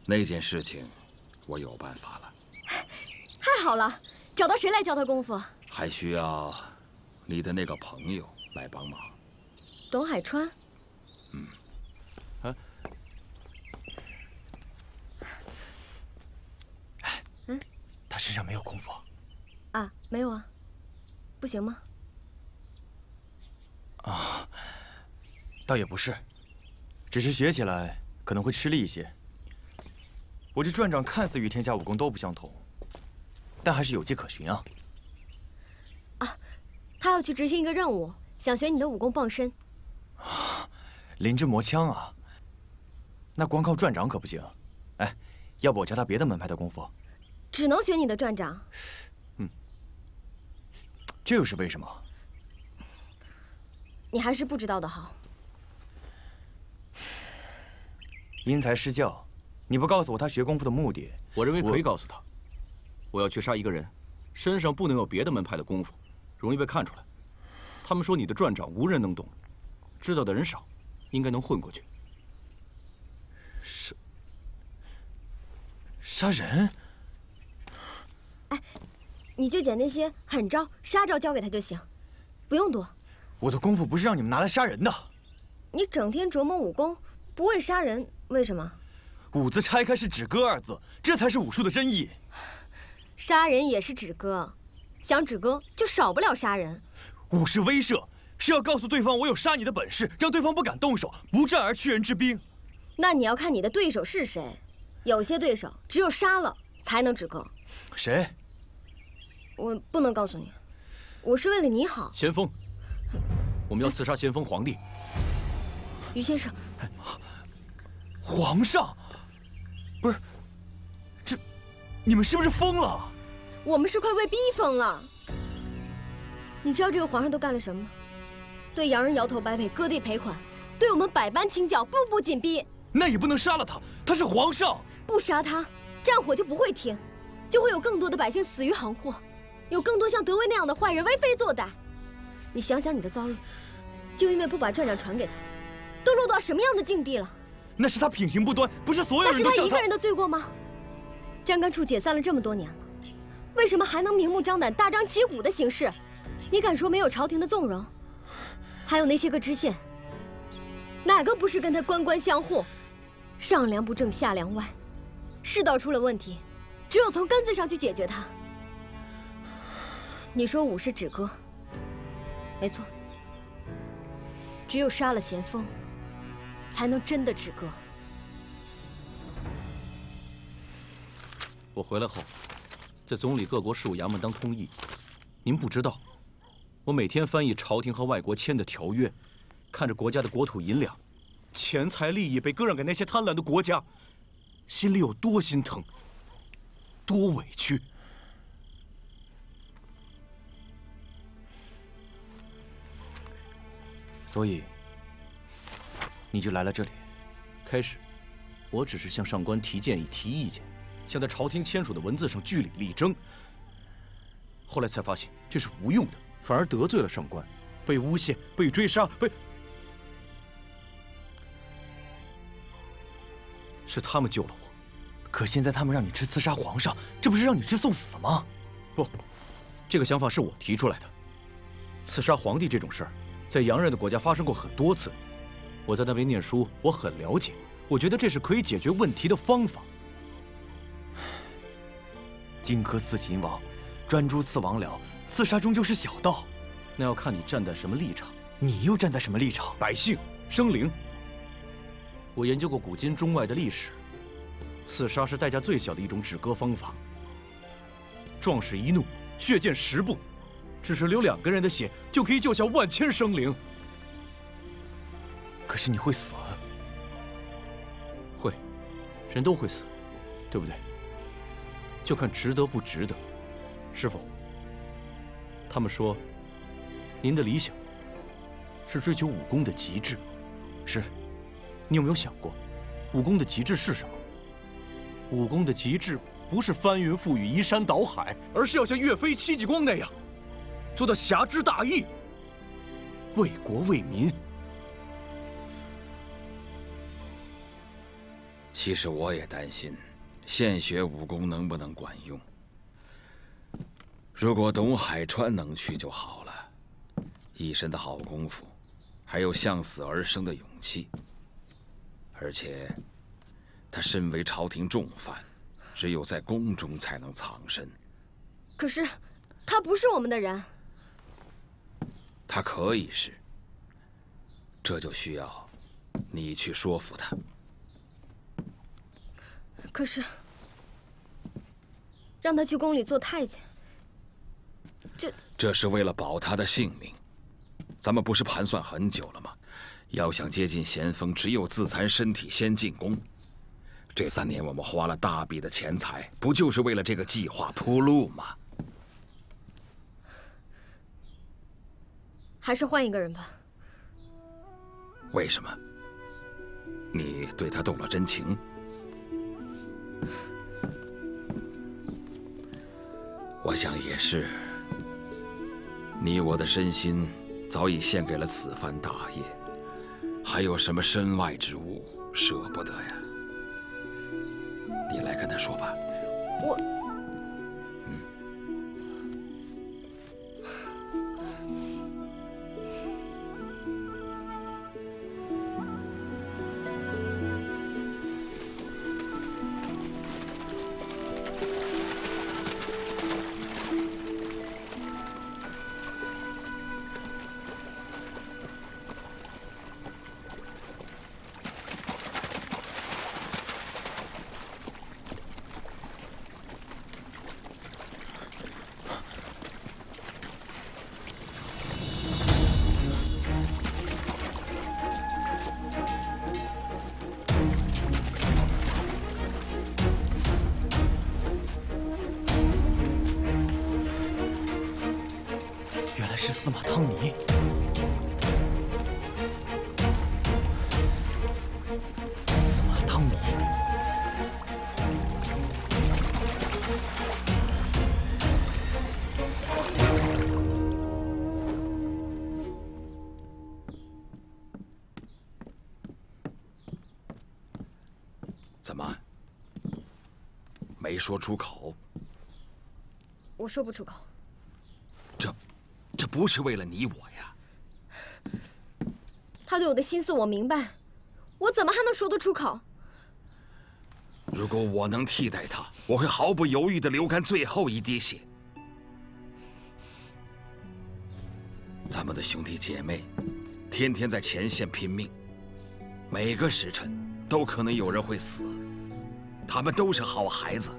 S4: 那件事情，我有办法了。
S3: 太好了，找到谁来教他功夫？
S4: 还需要你的那个朋友来帮忙。
S3: 董海川。
S4: 嗯。
S1: 啊。
S3: 嗯。
S1: 他身上没有功夫。
S3: 啊，没有啊。不行吗？
S1: 啊，倒也不是。只是学起来可能会吃力一些。我这转掌看似与天下武功都不相同，但还是有迹可循啊。
S3: 啊，他要去执行一个任务，想学你的武功傍身。
S1: 啊，灵芝魔枪啊！那光靠转掌可不行。哎，要不我教他别的门派的功夫？
S3: 只能学你的转掌。
S1: 嗯，这又是为什么？
S3: 你还是不知道的好。
S1: 因材施教，你不告诉我他学功夫的目的，
S9: 我认为可以告诉他。我要去杀一个人，身上不能有别的门派的功夫，容易被看出来。他们说你的转掌无人能懂，知道的人少，应该能混过去。
S1: 杀杀人？
S3: 哎，你就捡那些狠招、杀招交给他就行，不用多。
S1: 我的功夫不是让你们拿来杀人的。
S3: 你整天琢磨武功，不会杀人，为什么？
S1: 五字拆开是止戈二字，这才是武术的真意。
S3: 杀人也是止戈，想止戈就少不了杀人。
S1: 武是威慑，是要告诉对方我有杀你的本事，让对方不敢动手，不战而屈人之兵。
S3: 那你要看你的对手是谁，有些对手只有杀了才能止戈。
S1: 谁？
S3: 我不能告诉你，我是为了你好。
S9: 咸丰，我们要刺杀咸丰皇帝。
S3: 于先生，
S1: 皇上，不是，这，你们是不是疯了？
S3: 我们是快被逼疯了。你知道这个皇上都干了什么吗？对洋人摇头摆尾，割地赔款，对我们百般清剿，步步紧逼。
S1: 那也不能杀了他，他是皇上。
S3: 不杀他，战火就不会停，就会有更多的百姓死于行祸，有更多像德威那样的坏人为非作歹。你想想你的遭遇，就因为不把传长传给他。都落到什么样的境地了？
S1: 那是他品行不端，不是所有人
S3: 都那是他一个人的罪过吗？占干处解散了这么多年了，为什么还能明目张胆、大张旗鼓的行事？你敢说没有朝廷的纵容？还有那些个知县，哪个不是跟他官官相护？上梁不正下梁歪，世道出了问题，只有从根子上去解决它。你说武是止戈，没错，只有杀了咸丰。才能真的止戈。
S9: 我回来后，在总理各国事务衙门当通译。您不知道，我每天翻译朝廷和外国签的条约，看着国家的国土银两、钱财利益被割让给那些贪婪的国家，心里有多心疼，多委屈。
S1: 所以。你就来了这里。
S9: 开始，我只是向上官提建议、提意见，想在朝廷签署的文字上据理力争。后来才发现这是无用的，反而得罪了上官，被诬陷、被追杀、被……是他们救了我。
S1: 可现在他们让你去刺杀皇上，这不是让你去送死吗？
S9: 不，这个想法是我提出来的。刺杀皇帝这种事儿，在洋人的国家发生过很多次。我在那边念书，我很了解。我觉得这是可以解决问题的方法。
S1: 荆轲刺秦王，专诸刺王僚，刺杀终究是小道。
S9: 那要看你站在什么立场。
S1: 你又站在什么立场？
S9: 百姓生灵。我研究过古今中外的历史，刺杀是代价最小的一种止戈方法。壮士一怒，血溅十步，只是流两个人的血，就可以救下万千生灵。
S1: 可是你会死，
S9: 会，人都会死，对不对？就看值得不值得。师傅，他们说，您的理想是追求武功的极致，
S1: 是。
S9: 你有没有想过，武功的极致是什么？武功的极致不是翻云覆雨、移山倒海，而是要像岳飞、戚继光那样，做到侠之大义，为国为民。
S4: 其实我也担心，现学武功能不能管用。如果董海川能去就好了，一身的好功夫，还有向死而生的勇气。而且，他身为朝廷重犯，只有在宫中才能藏身。
S3: 可是，他不是我们的人。
S4: 他可以是，这就需要你去说服他。
S3: 可是，让他去宫里做太监，这
S4: 这是为了保他的性命。咱们不是盘算很久了吗？要想接近咸丰，只有自残身体，先进宫。这三年我们花了大笔的钱财，不就是为了这个计划铺路吗？
S3: 还是换一个人吧。
S4: 为什么？你对他动了真情？我想也是。你我的身心早已献给了此番大业，还有什么身外之物舍不得呀？你来跟他说吧。
S3: 我。
S4: 没说出口，
S3: 我说不出口。
S4: 这，这不是为了你我呀。
S3: 他对我的心思我明白，我怎么还能说得出口？
S4: 如果我能替代他，我会毫不犹豫的流干最后一滴血。咱们的兄弟姐妹，天天在前线拼命，每个时辰都可能有人会死，他们都是好孩子。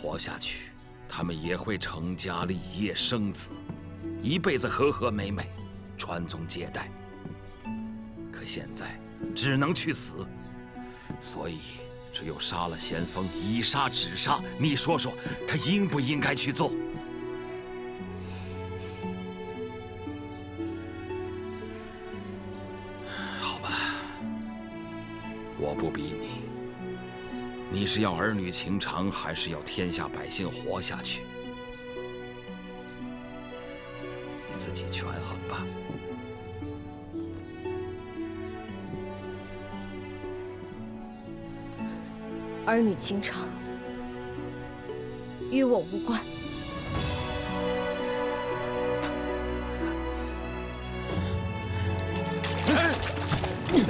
S4: 活下去，他们也会成家立业、生子，一辈子和和美美，传宗接代。可现在只能去死，所以只有杀了咸丰，以杀止杀。你说说，他应不应该去做？好吧，我不逼你。你是要儿女情长，还是要天下百姓活下去？你自己权衡吧。
S3: 儿女情长与我无关。你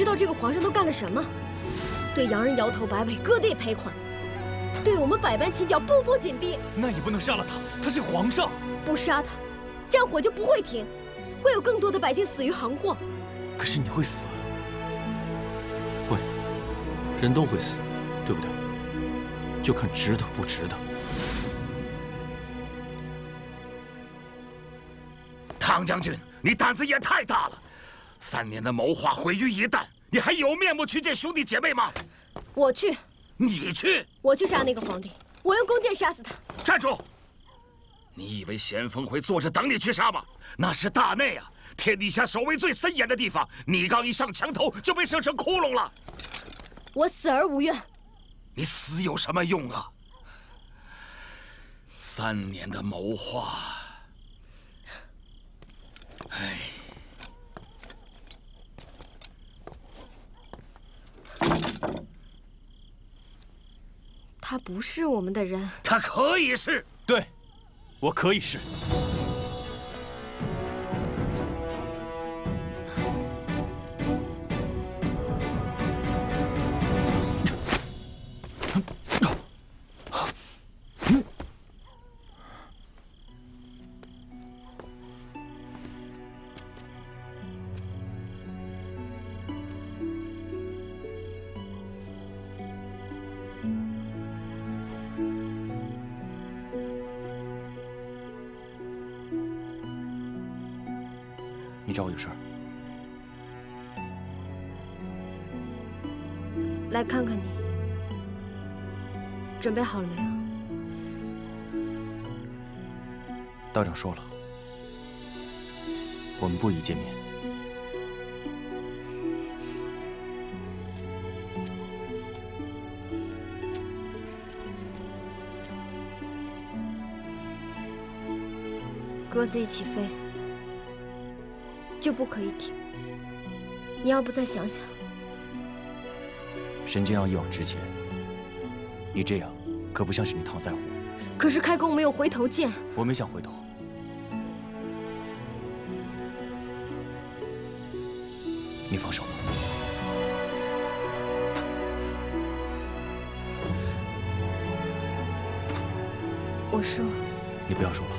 S3: 知道这个皇上都干了什么？对洋人摇头摆尾，割地赔款；对我们百般请教，步步紧逼。
S1: 那也不能杀了他，他是皇上。
S3: 不杀他，战火就不会停，会有更多的百姓死于行祸。
S1: 可是你会死。
S9: 会，人都会死，对不对？就看值得不值得。
S4: 唐将军，你胆子也太大了。三年的谋划毁于一旦，你还有面目去见兄弟姐妹吗？
S3: 我去，
S4: 你去，
S3: 我去杀那个皇帝，我用弓箭杀死他。
S4: 站住！你以为咸丰会坐着等你去杀吗？那是大内啊，天底下守卫最森严的地方，你刚一上墙头就被射成窟窿了。
S3: 我死而无怨。
S4: 你死有什么用啊？三年的谋划，哎。
S3: 他不是我们的人，
S4: 他可以是。
S1: 对，我可以是。
S3: 准备好了没有？
S1: 道长说了，我们不宜见面。
S3: 鸽子一起飞，就不可以停。你要不再想想？
S1: 神经要一往直前，你这样可不像是你唐赛虎。
S3: 可是开弓没有回头箭，
S1: 我没想回头。你放手吧。
S3: 我说。
S1: 你不要说了。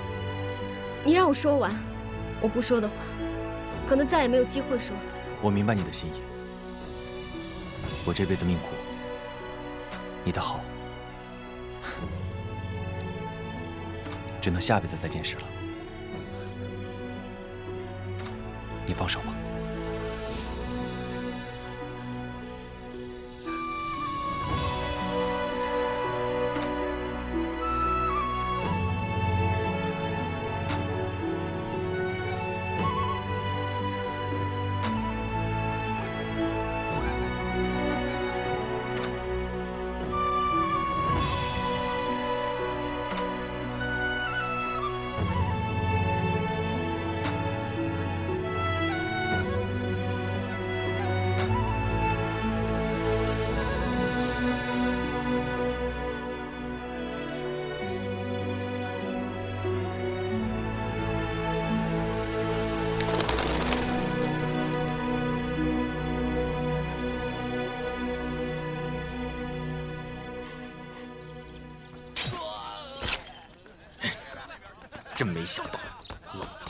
S3: 你让我说完，我不说的话，可能再也没有机会说。
S1: 我明白你的心意。我这辈子命苦，你的好，只能下辈子再见识了。你放手吧。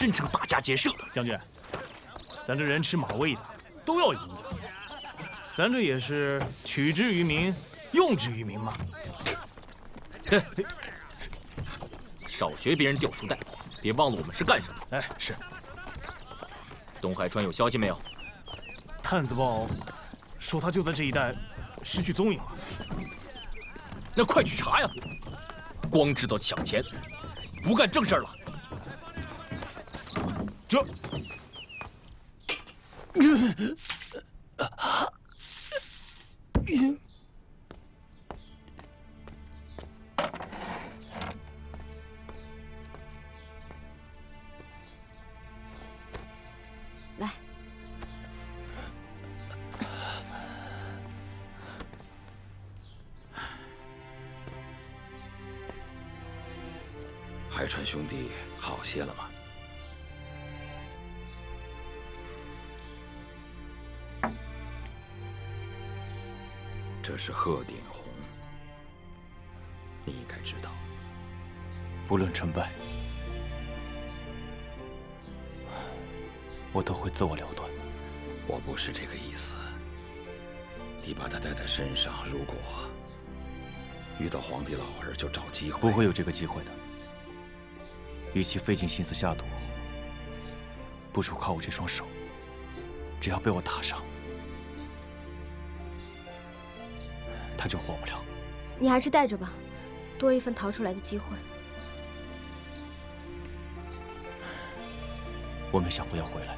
S2: 真成打家劫舍的。
S8: 将军，咱这人吃马喂的，都要银子。咱这也是取之于民，用之于民嘛。
S2: 少学别人掉书袋，别忘了我们是干什么。
S8: 哎，是。
S2: 东海川有消息没有？
S8: 探子报说他就在这一带，失去踪影了。
S2: 那快去查呀！光知道抢钱，不干正事了。
S8: 这。
S3: 来，
S4: 海川兄弟好些了吗？是鹤顶红，你应该知道。
S1: 不论成败，我都会自我了断。
S4: 我不是这个意思。你把他带在身上，如果遇到皇帝老儿，就找机会。
S1: 不会有这个机会的。与其费尽心思下毒，不如靠我这双手。只要被我打伤，他就活不了。
S3: 你还是带着吧，多一份逃出来的机会。
S1: 我没想过要回来。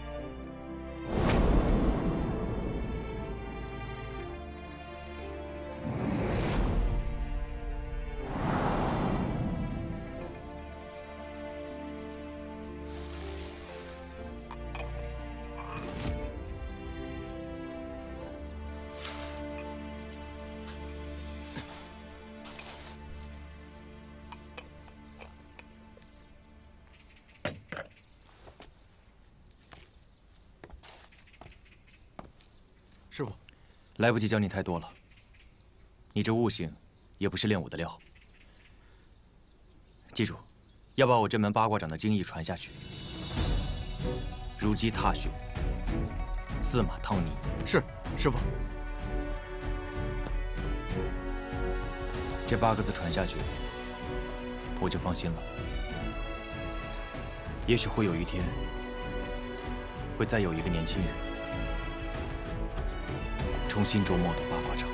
S1: 来不及教你太多了。你这悟性，也不是练武的料。记住，要把我这门八卦掌的精义传下去。如鸡踏雪，驷马趟泥。
S8: 是，师傅。
S1: 这八个字传下去，我就放心了。也许会有一天，会再有一个年轻人重新琢磨我的八卦掌。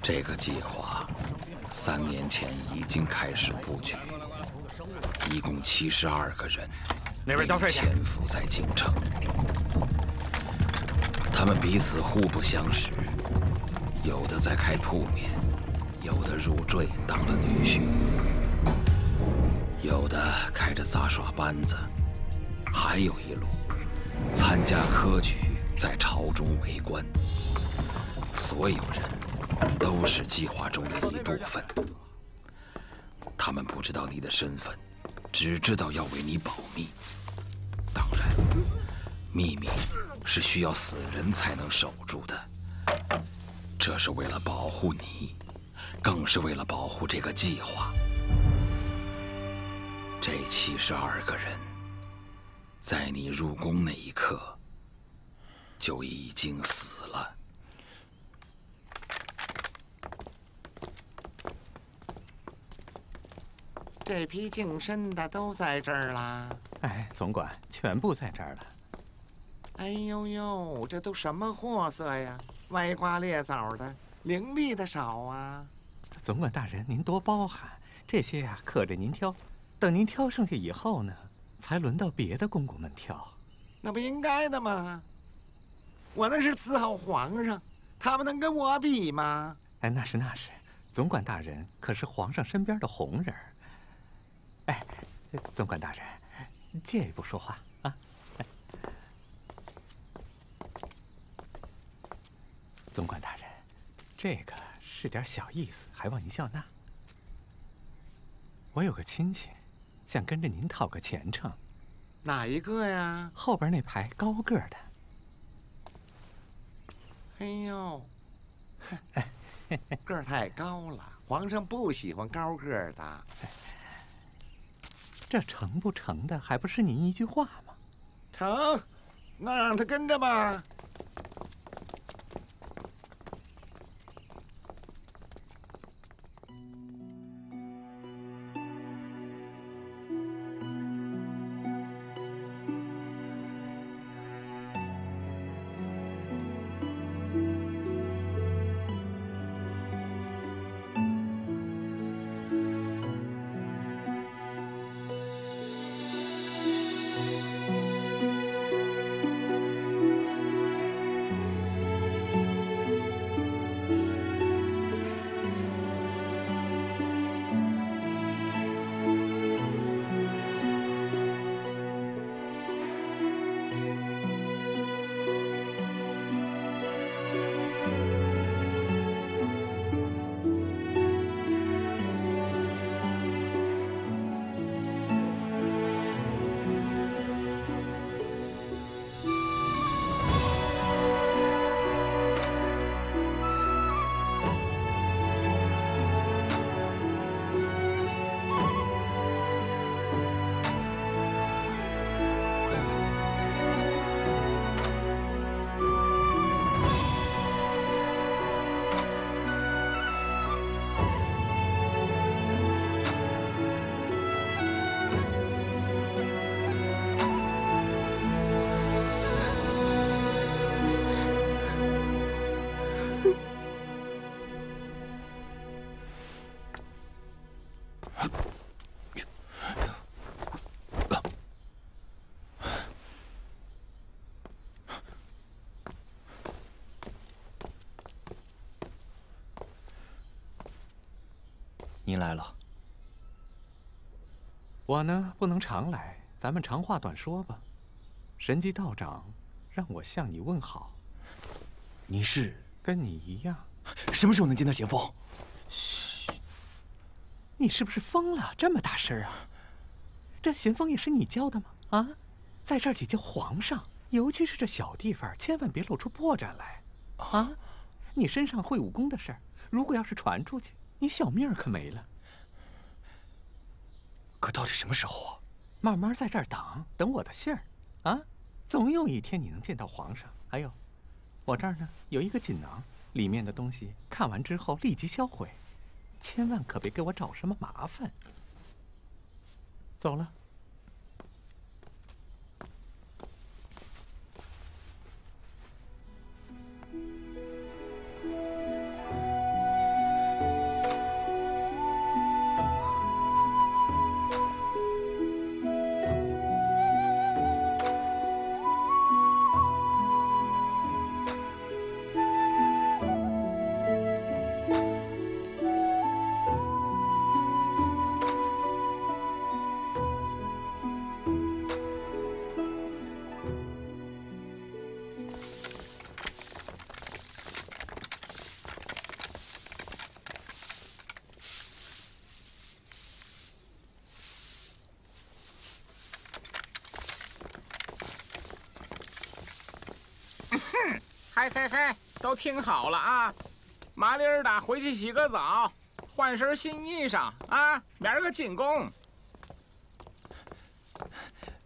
S4: 这个计划三年前已经开始布局，一共七十二个人。潜伏在京城，他们彼此互不相识，有的在开铺面，入赘当了女婿，有的开着杂耍班子，还有一路参加科举，在朝中为官。所有人。都是计划中的一部分。他们不知道你的身份，只知道要为你保密。当然，秘密是需要死人才能守住的。这是为了保护你，更是为了保护这个计划。这七十二个人，在你入宫那一刻就已经死了。
S12: 这批净身的都在这儿啦！
S7: 哎，总管，全部在这儿了。
S12: 哎呦呦，这都什么货色呀？歪瓜裂枣的，伶俐的少啊！
S7: 总管大人，您多包涵，这些呀，可着您挑。等您挑剩下以后呢，才轮到别的公公们挑。
S12: 那不应该的吗？我那是伺候皇上，他们能跟我比吗？
S7: 哎，那是那是，总管大人可是皇上身边的红人。哎，总管大人，借一步说话啊！总管大人，这个是点小意思，还望您笑纳。我有个亲戚，想跟着您讨个前程。
S12: 哪一个呀？
S7: 后边那排高个的。
S12: 哎呦，个儿太高了，皇上不喜欢高个的。
S7: 这成不成的，还不是您一句话吗？
S12: 成，那让他跟着吧。
S1: 您来了，
S7: 我呢不能常来，咱们长话短说吧。神机道长让我向你问好。
S1: 你是
S7: 跟你一样，
S1: 什么时候能见到咸丰？
S7: 嘘，你是不是疯了？这么大声啊！这咸丰也是你教的吗？啊，在这里叫皇上，尤其是这小地方，千万别露出破绽来。啊，你身上会武功的事儿，如果要是传出去。你小命可没了。
S1: 可到底什么时候啊？
S7: 慢慢在这儿等，等我的信儿，啊，总有一天你能见到皇上。还有，我这儿呢有一个锦囊，里面的东西看完之后立即销毁，千万可别给我找什么麻烦。走了。
S13: 听好了啊！麻利儿的，回去洗个澡，换身新衣裳啊，明儿个进宫。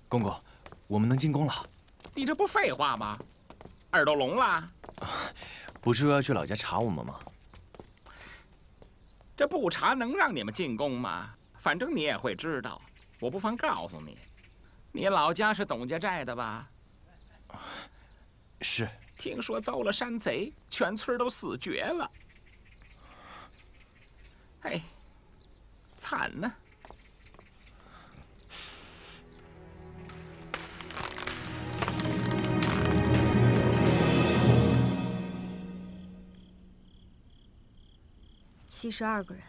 S1: 公公，我们能进宫了。
S13: 你这不废话吗？耳朵聋了？
S1: 不是说要去老家查我们吗？
S13: 这不查能让你们进宫吗？反正你也会知道。我不妨告诉你，你老家是董家寨的吧？
S1: 是。
S13: 听说遭了山贼，全村都死绝了。哎，惨呐！
S3: 七十二个人，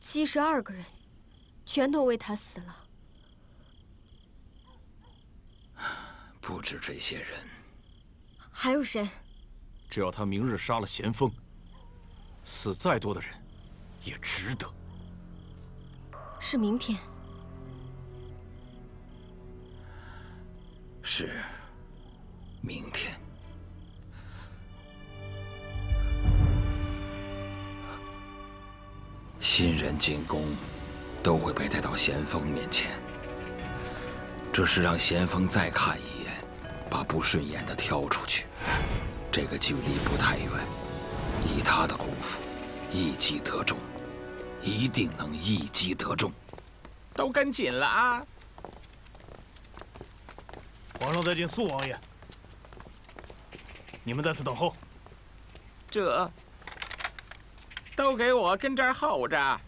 S3: 七十二个人，全都为他死了。
S4: 不止这些人。
S3: 还有谁？
S9: 只要他明日杀了咸丰，死再多的人也值得。
S3: 是明天。
S4: 是明天。新人进宫，都会被带到咸丰面前，这是让咸丰再看一眼。把不顺眼的挑出去，这个距离不太远，以他的功夫，一击得中，一定能一击得中。
S13: 都跟紧了啊！
S8: 皇上再见苏王爷，你们在此等候。
S13: 这都给我跟这儿候着。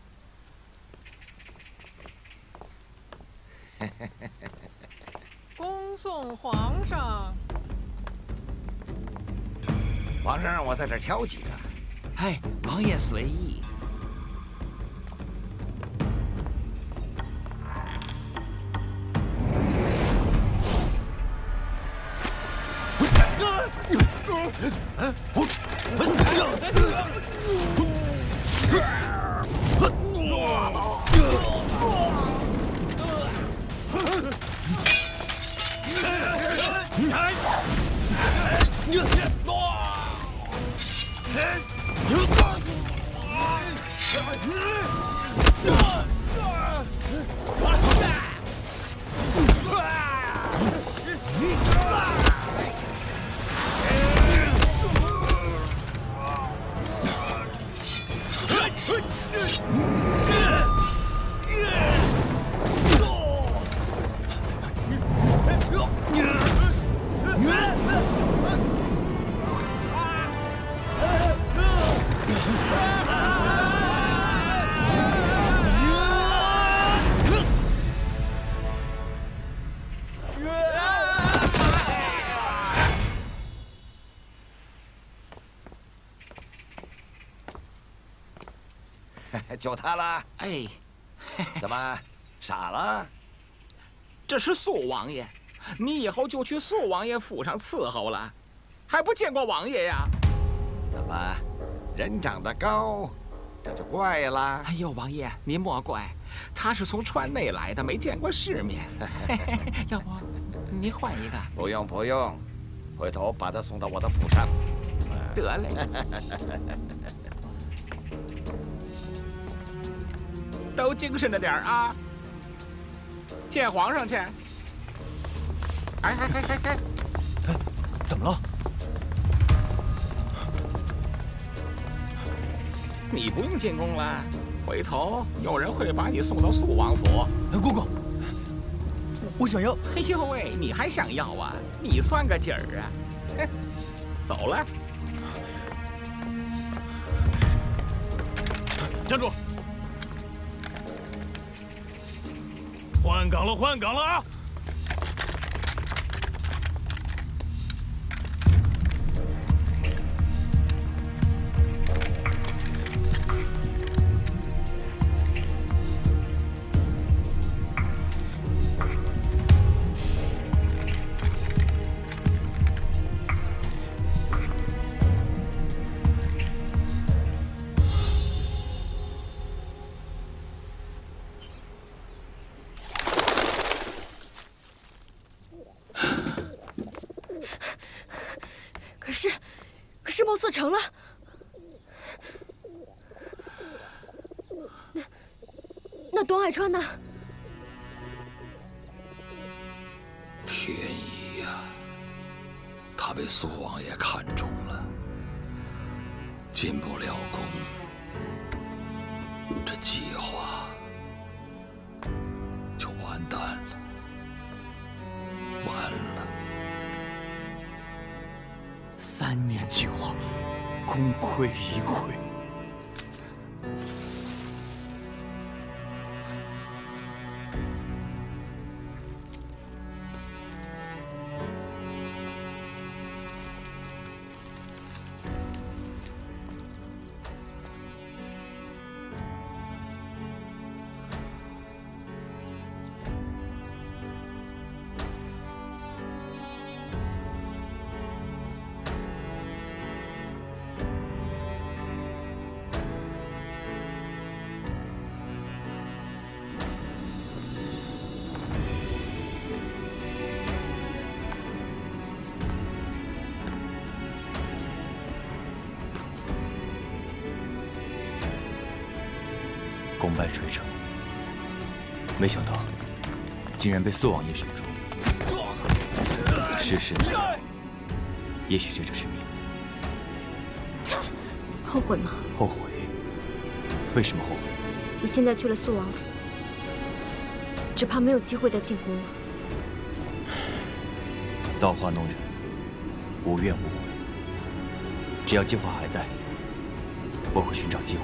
S14: 恭 送皇上。
S13: 皇上让我在这挑几个。哎，王爷随意。ドン!
S12: 就他了，哎，怎么傻了？
S13: 这是肃王爷，你以后就去肃王爷府上伺候了，还不见过王爷呀？
S12: 怎么，人长得高，这就怪了？
S13: 哎呦，王爷您莫怪，他是从川内来的，没见过世面。要不，您换一个？
S12: 不用不用，回头把他送到我的府上。
S13: 得嘞。都精神着点啊！见皇上去！哎
S1: 哎哎哎哎！哎，怎么了？
S13: 你不用进宫了，回头有人会把你送到肃王府。
S15: 姑姑，我想要。
S13: 哎呦喂，你还想要啊？你算个几儿啊？走了。
S4: 站住！换岗了，换岗了啊！功
S15: 败垂成，没想到竟然被肃王爷选中。世事难料，也许这就是命。
S3: 后悔吗？
S15: 后悔？为什么后悔？
S3: 你现在去了肃王府，只怕没有机会再进宫了。
S15: 造化弄人，无怨无悔。只要计划还在，我会寻找机会